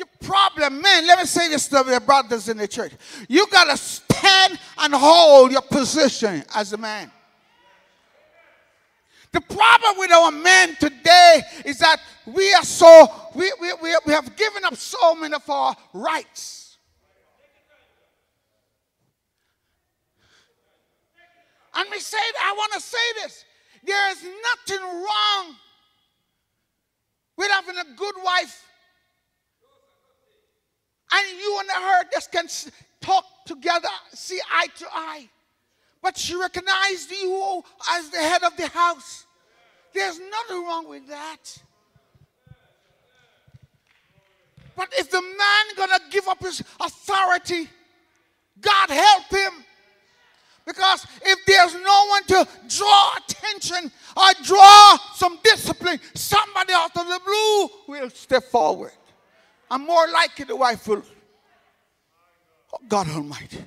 Your problem, man, let me say this to your brothers in the church. You got to stand and hold your position as a man. The problem with our men today is that we are so, we, we, we, we have given up so many of our rights. And we say, I want to say this. There is nothing wrong with having a good wife. And you and her just can talk together, see eye to eye. But she recognized you as the head of the house. There's nothing wrong with that. But if the man gonna give up his authority, God help him. Because if there's no one to draw attention or draw some discipline, somebody out of the blue will step forward. I'm more likely the wife will. Oh, God Almighty.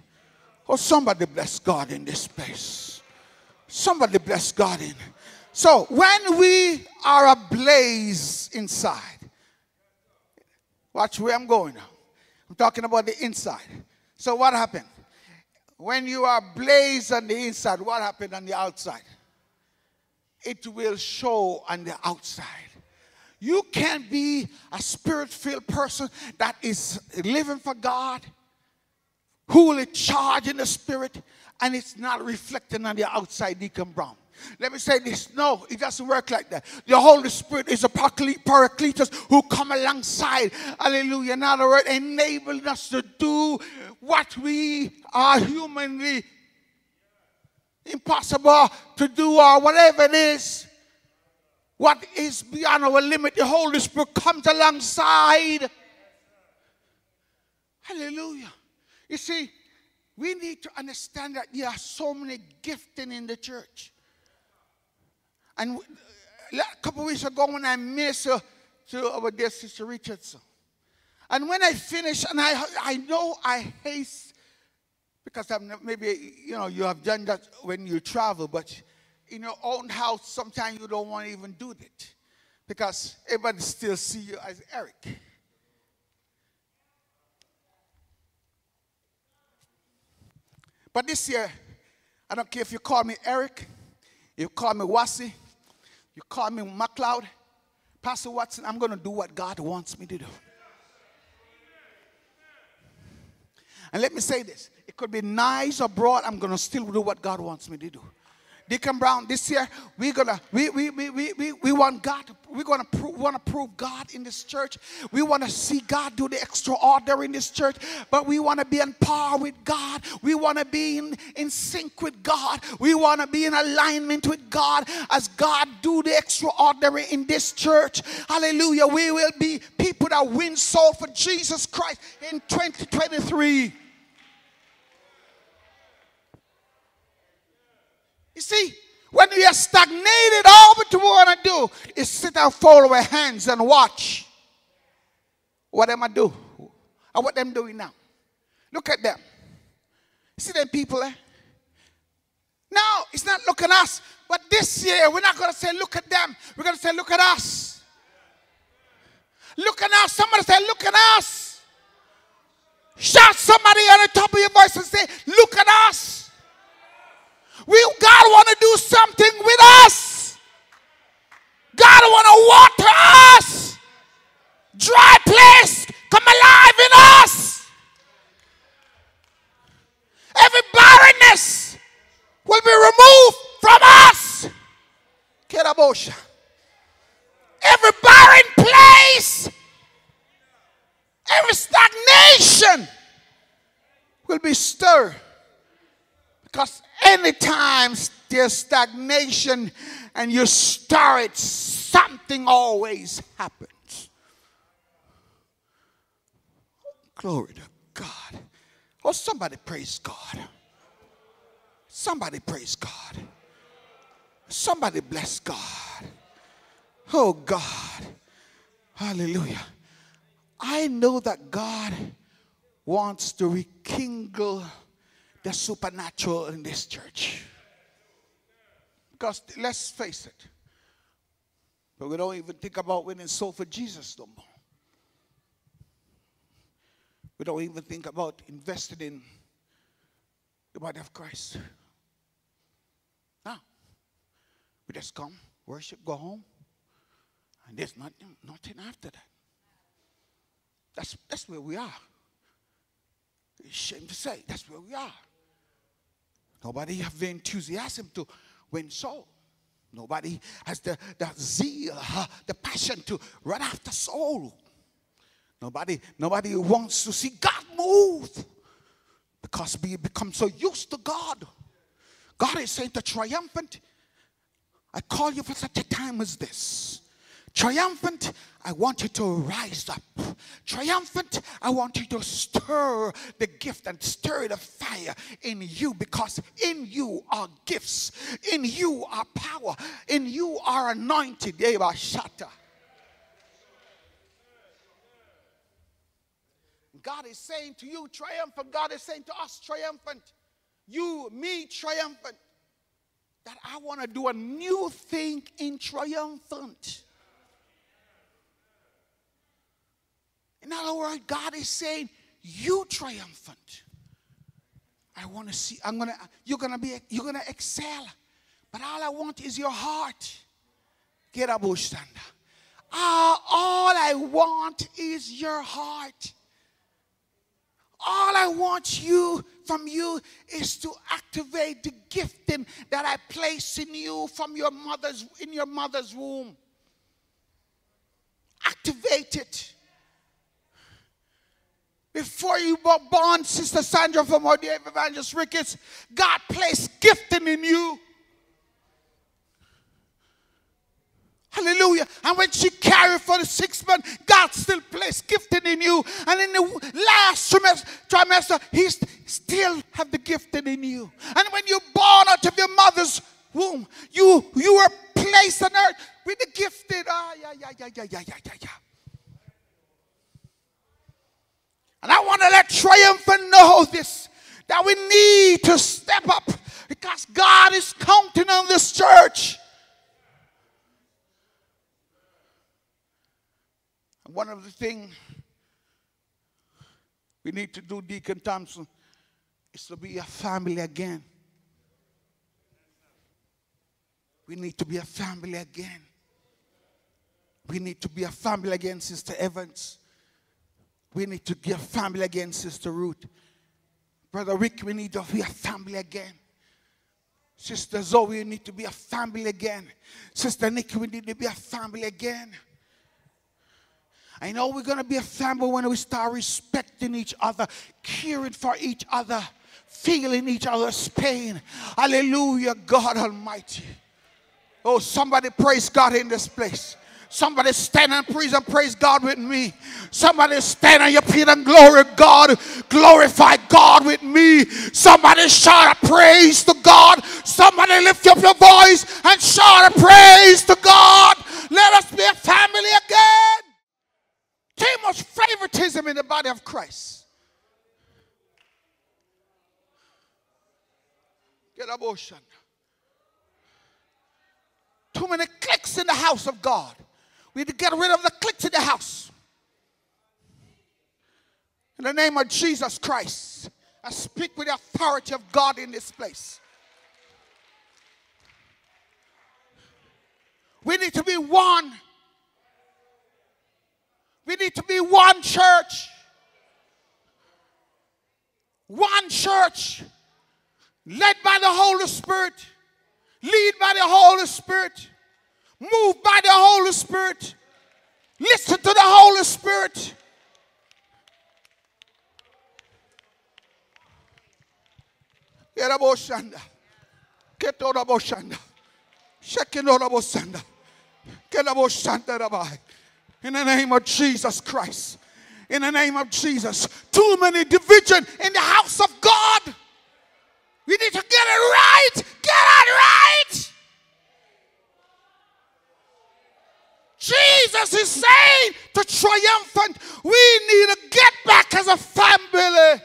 Oh, somebody bless God in this place. Somebody bless God in. So when we are ablaze inside, watch where I'm going now. I'm talking about the inside. So what happened? When you are ablaze on the inside, what happened on the outside? It will show on the outside. You can be a spirit filled person that is living for God who will charge in the spirit and it's not reflecting on the outside deacon brown. Let me say this. No it doesn't work like that. The holy spirit is a paracletus who come alongside. Hallelujah. In other words enabling us to do what we are humanly impossible to do or whatever it is what is beyond our limit? The holy spirit comes alongside. Hallelujah. You see, we need to understand that there are so many gifting in the church. And uh, a couple weeks ago, when I ministered uh, to our dear sister Richardson, and when I finished, and I, I know I haste because I'm, maybe you know you have done that when you travel, but in your own house, sometimes you don't want to even do that because everybody still see you as Eric. But this year, I don't care if you call me Eric, you call me Wasi, you call me McLeod, Pastor Watson, I'm going to do what God wants me to do. And let me say this it could be nice or broad, I'm going to still do what God wants me to do. Deacon Brown, this year we're gonna we we we we, we, we want God we're gonna prove, want to prove God in this church. We want to see God do the extraordinary in this church, but we want to be in par with God. We want to be in, in sync with God. We want to be in alignment with God as God do the extraordinary in this church. Hallelujah. We will be people that win soul for Jesus Christ in 2023. You see, when we are stagnated, all we want to do is sit and fold our hands and watch. What am I do? And what them doing now? Look at them. See them people there? Eh? No, it's not look at us. But this year, we're not going to say, look at them. We're going to say, look at us. Look at us. Somebody say, look at us. Shout somebody on the top of your voice and say, look at us. We God want to do something with us. God want to water us. Dry place come alive in us. Every barrenness will be removed from us. Kerabosha. Every barren place, every stagnation will be stirred because anytime there's stagnation and you stir it, something always happens. Glory to God. Oh, somebody praise God. Somebody praise God. Somebody bless God. Oh, God. Hallelujah. I know that God wants to rekindle the supernatural in this church. Because let's face it, but we don't even think about winning soul for Jesus no more. We don't even think about investing in the body of Christ. Now, we just come, worship, go home, and there's nothing, nothing after that. That's, that's where we are. It's shame to say, that's where we are. Nobody have the enthusiasm to win soul. Nobody has the, the zeal, uh, the passion to run after soul. Nobody, nobody wants to see God move because we become so used to God. God is saying to triumphant, I call you for such a time as this. Triumphant, I want you to rise up. Triumphant, I want you to stir the gift and stir the fire in you because in you are gifts, in you are power, in you are anointed. Shata. God is saying to you, triumphant. God is saying to us, triumphant. You, me, triumphant. That I want to do a new thing in triumphant. In other words, God is saying, you triumphant. I want to see, I'm gonna, you're gonna be, you're gonna excel. But all I want is your heart. Get a bush stand. Ah, all I want is your heart. All I want you from you is to activate the gifting that I place in you from your mother's in your mother's womb. Activate it. Before you were born, Sister Sandra from our dear Evangelist Ricketts, God placed gifting in you. Hallelujah. And when she carried for the six months, God still placed gifting in you. And in the last trimester, He still have the gifting in you. And when you're born out of your mother's womb, you you were placed on earth with the gifted. Ah, yeah, yeah, yeah, yeah, yeah, yeah, yeah, yeah. And I want to let triumphant know this that we need to step up because God is counting on this church. one of the things we need to do, Deacon Thompson, is to be a family again. We need to be a family again. We need to be a family again, Sister Evans. We need to be a family again, Sister Ruth. Brother Rick, we need to be a family again. Sister Zoe, we need to be a family again. Sister Nick, we need to be a family again. I know we're going to be a family when we start respecting each other, caring for each other, feeling each other's pain. Hallelujah, God Almighty. Oh, somebody praise God in this place. Somebody stand and praise and praise God with me. Somebody stand on your feet and glory God. Glorify God with me. Somebody shout a praise to God. Somebody lift up your voice and shout a praise to God. Let us be a family again. Too much favoritism in the body of Christ. Get abortion. Too many cliques in the house of God. We need to get rid of the cliques in the house. In the name of Jesus Christ, I speak with the authority of God in this place. We need to be one. We need to be one church. One church. Led by the Holy Spirit. Lead by the Holy Spirit. Move by the Holy Spirit. Listen to the Holy Spirit. In the name of Jesus Christ. In the name of Jesus. Too many division in the house of God. We need to get it right. Get it right. Jesus is saying to triumphant, we need to get back as a family.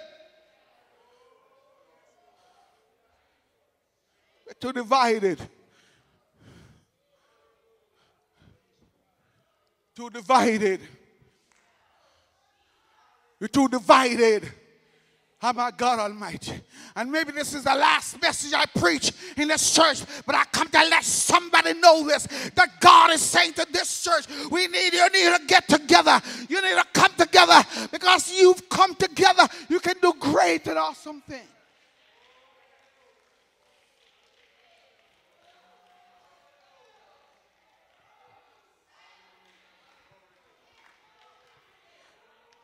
We're too divided. Too divided. We're too divided. Oh my God Almighty. And maybe this is the last message I preach in this church, but I come to let somebody know this that God is saying to this church, we need you need to get together. You need to come together because you've come together. You can do great and awesome things.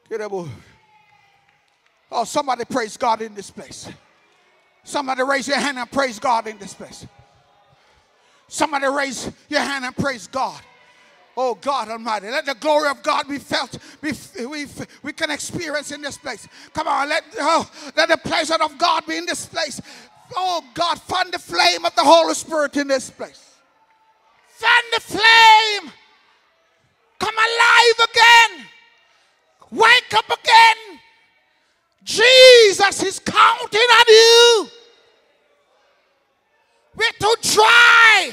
Get up. Oh, somebody praise God in this place. Somebody raise your hand and praise God in this place. Somebody raise your hand and praise God. Oh God Almighty, let the glory of God be felt, be, we, we can experience in this place. Come on, let, oh, let the pleasure of God be in this place. Oh God, fan the flame of the Holy Spirit in this place. Fan the flame. Come alive again. Wake up again. Jesus is counting on you. We're too dry.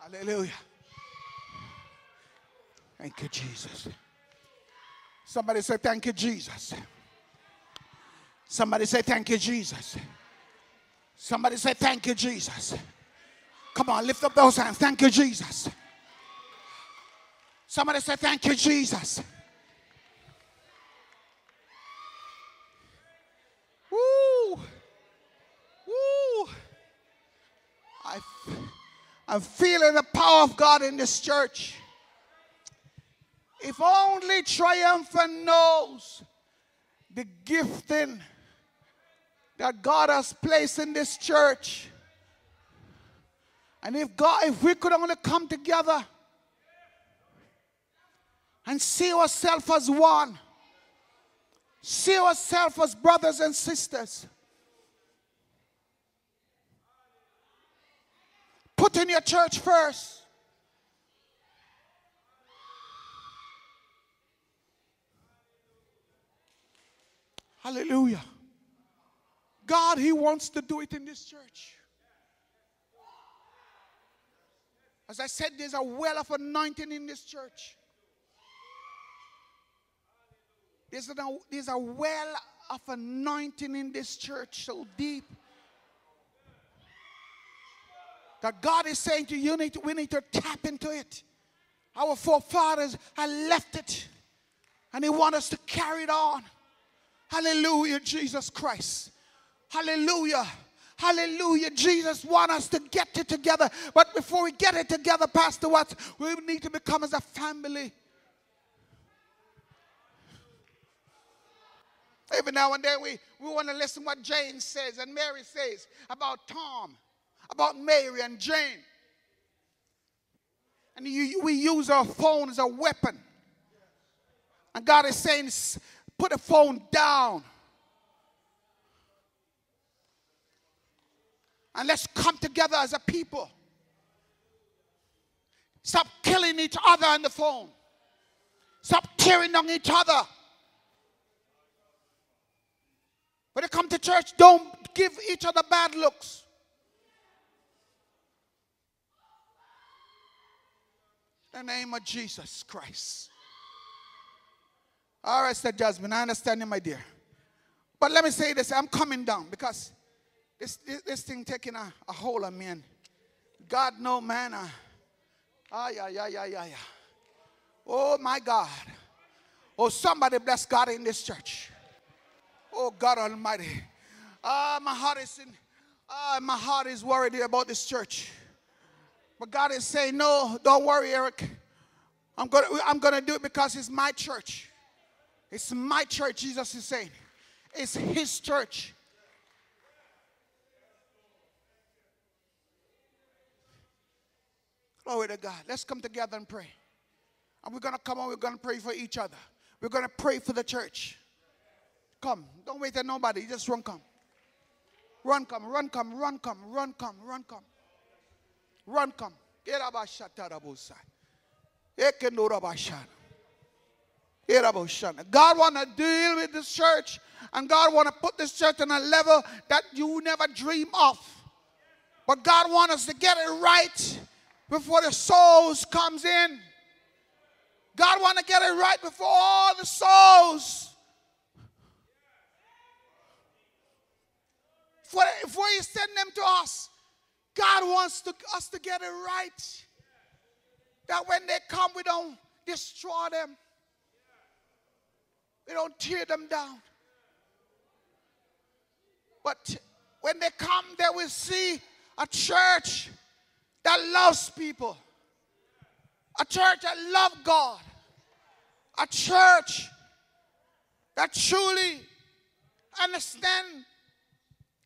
Hallelujah. Thank you, Jesus. Somebody say, Thank you, Jesus. Somebody say, Thank you, Jesus. Somebody say, Thank you, Jesus. Come on, lift up those hands. Thank you, Jesus. Somebody say, Thank you, Jesus. Woo! Woo! I, I'm feeling the power of God in this church. If only triumphant knows the gifting that God has placed in this church. And if God, if we could only come together and see ourselves as one, see ourselves as brothers and sisters. Put in your church first. Hallelujah. God, He wants to do it in this church. As I said, there's a well of anointing in this church. There's a, there's a well of anointing in this church so deep that God is saying to you, need to, we need to tap into it. Our forefathers had left it, and He wants us to carry it on. Hallelujah, Jesus Christ. Hallelujah. Hallelujah. Jesus wants us to get it together. But before we get it together, Pastor Watts, we need to become as a family. Every now and then we, we want to listen what Jane says and Mary says about Tom, about Mary and Jane. And you, we use our phone as a weapon. And God is saying, put the phone down. And let's come together as a people. Stop killing each other on the phone. Stop tearing on each other. When you come to church, don't give each other bad looks. In the name of Jesus Christ. All right, said Jasmine, I understand you, my dear. But let me say this I'm coming down because This, this, this thing taking a, a hold on me. And God, no man. Uh, ah, yeah, yeah, yeah, yeah, yeah. Oh, my God. Oh, somebody bless God in this church. Oh, God Almighty. Ah, my heart is in, ah, my heart is worried about this church. But God is saying, no, don't worry, Eric. I'm gonna, I'm gonna do it because it's my church. It's my church, Jesus is saying. It's his church. Glory to God. Let's come together and pray. And we're going to come and we're going to pray for each other. We're going to pray for the church. Come. Don't wait for nobody. Just run, come. Run, come, run, come, run, come, run, come, run, come. Run, come. Get up, God want to deal with this church and God want to put this church on a level that you never dream of. But God want us to get it right before the souls comes in. God want to get it right before all the souls. Before, before He send them to us, God wants to, us to get it right. That when they come, we don't destroy them. We don't tear them down. But when they come, they will see a church that loves people, a church that loves God, a church that truly understand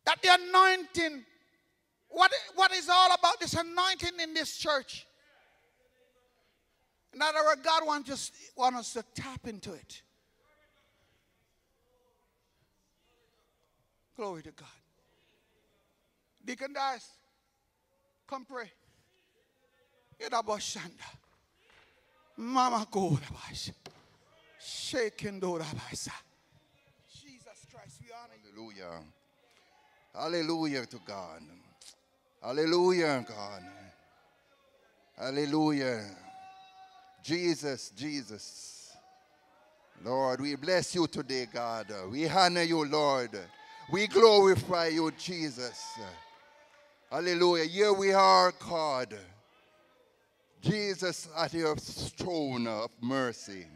that the anointing, what, what is all about this anointing in this church. In other words, God wants want us to tap into it. Glory to God. Deacon Dice, come pray. Irabashanda. Mama Gorabasha. Shaking Dorabasa. Jesus Christ, we honor you. Hallelujah. Hallelujah to God. Hallelujah, God. Hallelujah. Jesus, Jesus. Lord, we bless you today, God. We honor you, Lord. We glorify you, Jesus. Hallelujah. Here we are, God. Jesus at your throne of mercy.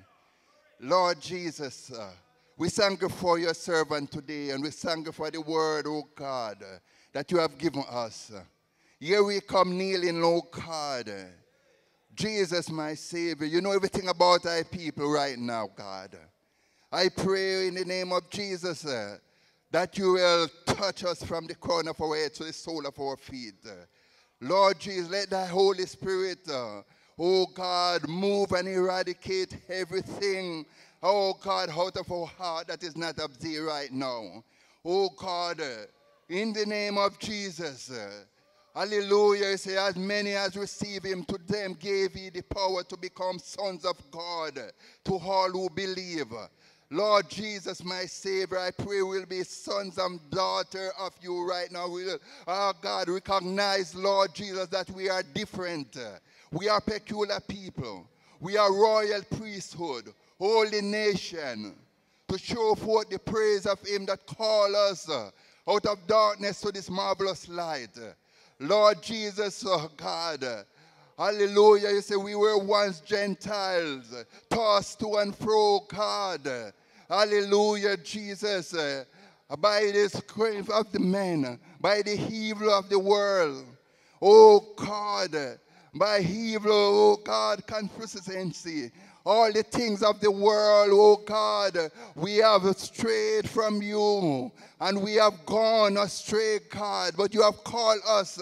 Lord Jesus, uh, we thank you for your servant today and we thank you for the word, oh God, that you have given us. Here we come kneeling, oh God. Jesus, my Savior, you know everything about our people right now, God. I pray in the name of Jesus uh, that you will touch us from the crown of our head to the sole of our feet. Lord Jesus, let thy Holy Spirit, uh, oh God, move and eradicate everything, oh God, out of our heart that is not of thee right now. Oh God, uh, in the name of Jesus, uh, hallelujah, say, as many as receive him, to them gave he the power to become sons of God, to all who believe. Lord Jesus, my Savior, I pray we'll be sons and daughters of you right now. We'll, oh God, recognize, Lord Jesus, that we are different. We are peculiar people. We are royal priesthood, holy nation, to show forth the praise of him that called us out of darkness to this marvelous light. Lord Jesus, oh God, Hallelujah. You say we were once Gentiles, tossed to and fro, God. Hallelujah, Jesus. By the strength of the men, by the evil of the world. Oh God, by evil, oh God, consistency. All the things of the world, oh God, we have strayed from you and we have gone astray, God. But you have called us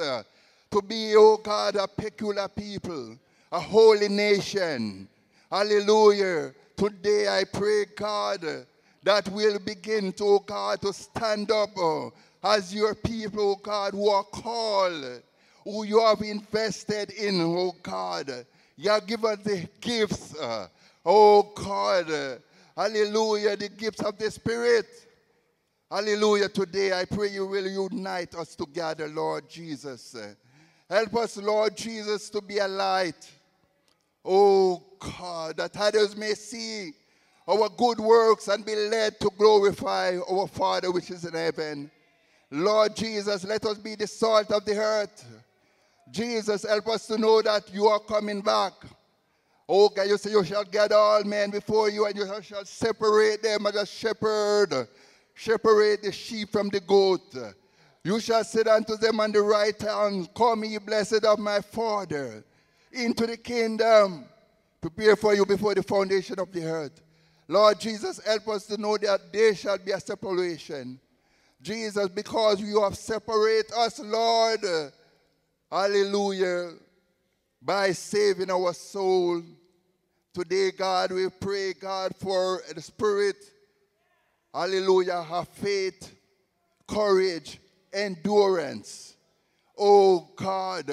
to be, oh God, a peculiar people, a holy nation. Hallelujah. Today I pray, God, that we'll begin to, oh God, to stand up uh, as your people, oh God, who are called, who you have invested in, oh God. You have given the gifts, uh, oh God. hallelujah, the gifts of the Spirit. Hallelujah. Today I pray you will unite us together, Lord Jesus. Help us, Lord Jesus, to be a light. Oh God, that others may see our good works and be led to glorify our Father which is in heaven. Lord Jesus, let us be the salt of the earth. Jesus, help us to know that you are coming back. Oh God, you say you shall gather all men before you and you shall separate them as a shepherd, separate the sheep from the goat. You shall sit unto them on the right hand, Come ye blessed of my Father, into the kingdom. Prepare for you before the foundation of the earth. Lord Jesus, help us to know that there shall be a separation. Jesus, because you have separated us, Lord, hallelujah, by saving our soul. Today, God, we pray, God, for the Spirit, hallelujah, have faith, courage, endurance. Oh, God,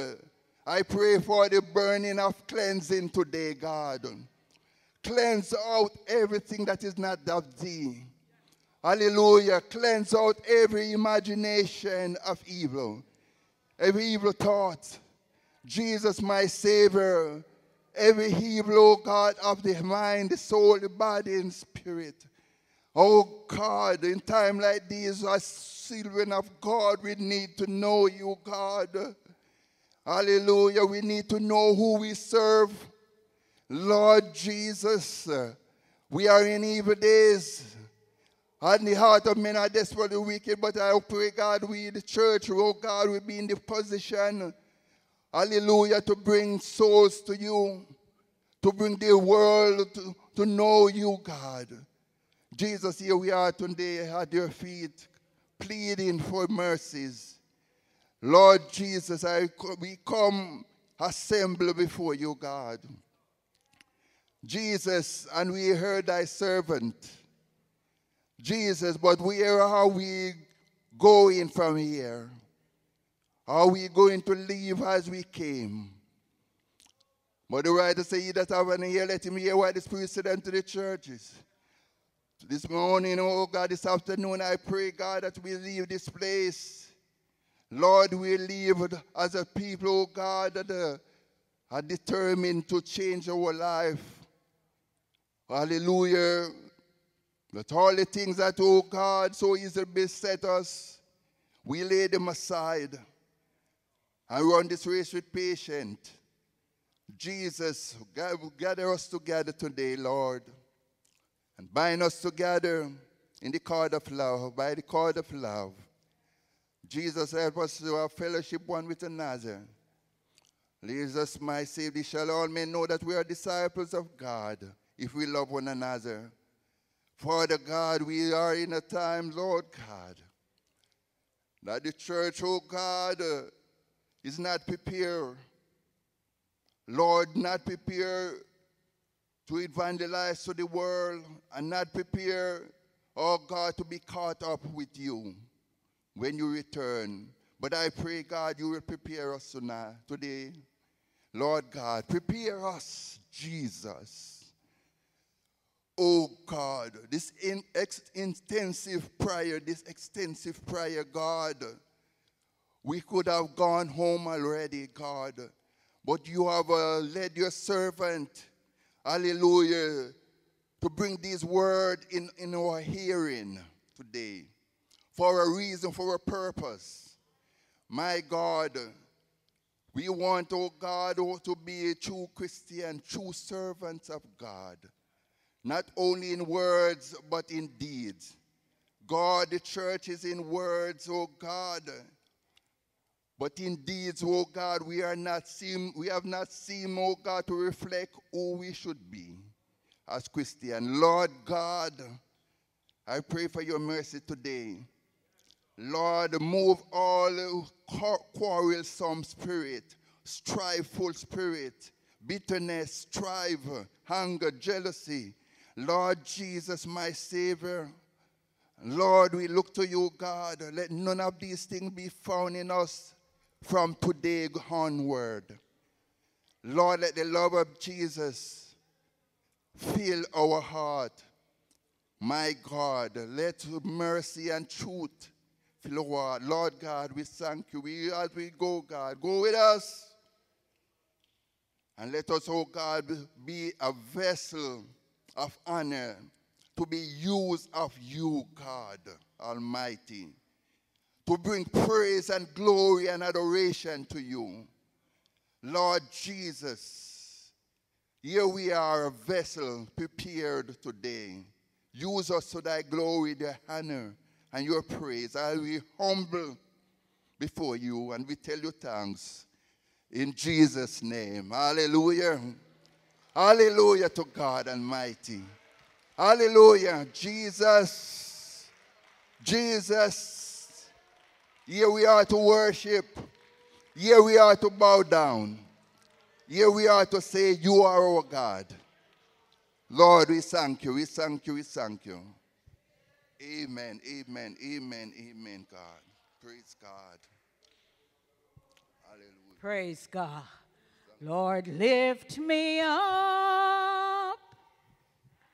I pray for the burning of cleansing today, God. Cleanse out everything that is not of thee. Hallelujah. Cleanse out every imagination of evil, every evil thought. Jesus, my Savior, every evil, oh God, of the mind, the soul, the body, and spirit. Oh God, in time like these, as children of God, we need to know you, God. Hallelujah. We need to know who we serve. Lord Jesus, we are in evil days. And the heart of men are desperately wicked, but I pray, God, we, the church, oh God, will be in the position, hallelujah, to bring souls to you, to bring the world to, to know you, God. Jesus, here we are today at your feet, pleading for mercies. Lord Jesus, I, we come assemble before you, God. Jesus, and we heard thy servant. Jesus, but where are we going from here? Are we going to leave as we came? But the writer say, He that have an ear, let him hear what the Spirit said unto the churches. This morning, oh God, this afternoon, I pray, God, that we leave this place. Lord, we leave as a people, oh God, that uh, are determined to change our life. Hallelujah. That all the things that, oh God, so easily beset us, we lay them aside and we run this race with patience. Jesus, gather us together today, Lord and bind us together in the cord of love, by the cord of love. Jesus help us to have fellowship one with another. Jesus, my Savior, shall all men know that we are disciples of God if we love one another. Father God, we are in a time, Lord God, that the church, oh God, is not prepared. Lord, not prepared to evangelize to the world and not prepare, oh God, to be caught up with you when you return. But I pray, God, you will prepare us tonight, today. Lord God, prepare us, Jesus. Oh God, this in, intensive prayer, this extensive prayer, God, we could have gone home already, God, but you have uh, led your servant hallelujah, to bring this word in, in our hearing today for a reason, for a purpose. My God, we want, oh God, oh, to be a true Christian, true servants of God, not only in words, but in deeds. God, the church is in words, oh God, but in deeds, oh God, we are not seen, we have not seen, oh God, to reflect who we should be as Christian. Lord God, I pray for your mercy today. Lord, move all quarrelsome spirit, strifeful spirit, bitterness, strife, hunger, jealousy. Lord Jesus, my Savior, Lord, we look to you, God. Let none of these things be found in us from today onward. Lord, let the love of Jesus fill our heart. My God, let mercy and truth fill our. Lord God, we thank you. We, as we go, God, go with us. And let us, oh God, be a vessel of honor to be used of you, God Almighty to bring praise and glory and adoration to you. Lord Jesus, here we are, a vessel prepared today. Use us to thy glory, thy honor, and your praise. I will be humble before you and we tell you thanks in Jesus' name. Hallelujah. Hallelujah to God Almighty. Hallelujah. Jesus. Jesus. Here we are to worship. Here we are to bow down. Here we are to say, You are our God. Lord, we thank you. We thank you. We thank you. Amen. Amen. Amen. Amen, God. Praise God. Hallelujah. Praise God. Lord, lift me up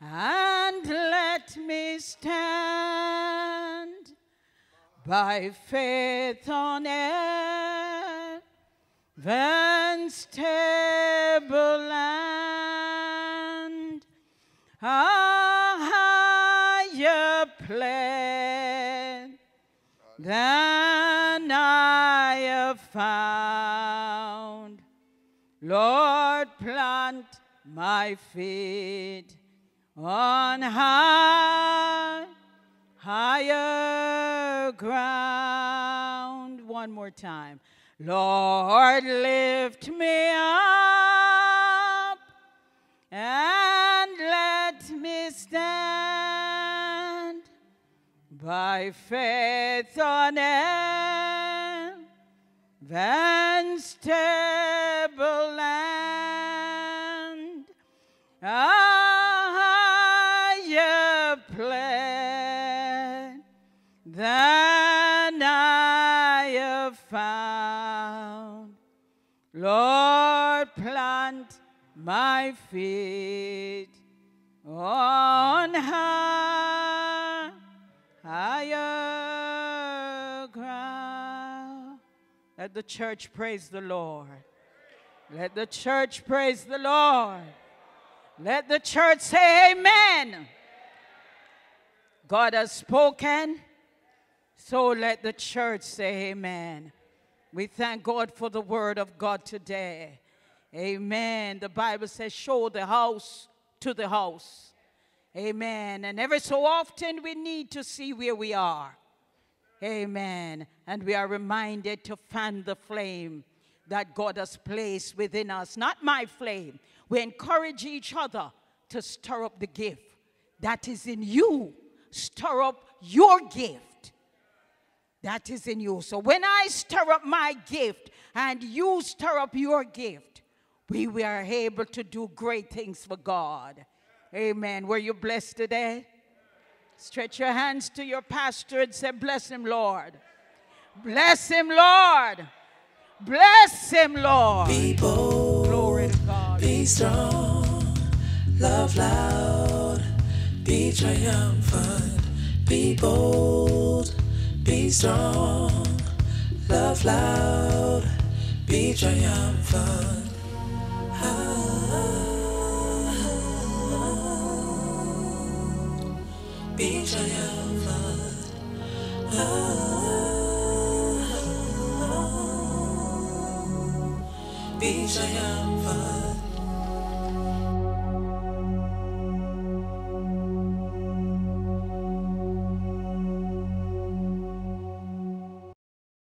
and let me stand by faith on heaven's stable land, a higher plan than I have found. Lord, plant my feet on high, higher ground. One more time. Lord, lift me up and let me stand by faith on heaven's stable land, a my feet on high, higher ground. Let the church praise the Lord. Let the church praise the Lord. Let the church say amen. God has spoken, so let the church say amen. We thank God for the word of God today. Amen. The Bible says, show the house to the house. Amen. And every so often we need to see where we are. Amen. And we are reminded to fan the flame that God has placed within us, not my flame. We encourage each other to stir up the gift that is in you. Stir up your gift that is in you. So when I stir up my gift and you stir up your gift, we were able to do great things for God. Amen. Were you blessed today? Stretch your hands to your pastor and say, Bless him, Lord. Bless him, Lord. Bless him, Lord. Be bold, Glory to God. be strong, love loud, be triumphant, be bold, be strong, love loud, be triumphant. Be triumphant. Be triumphant.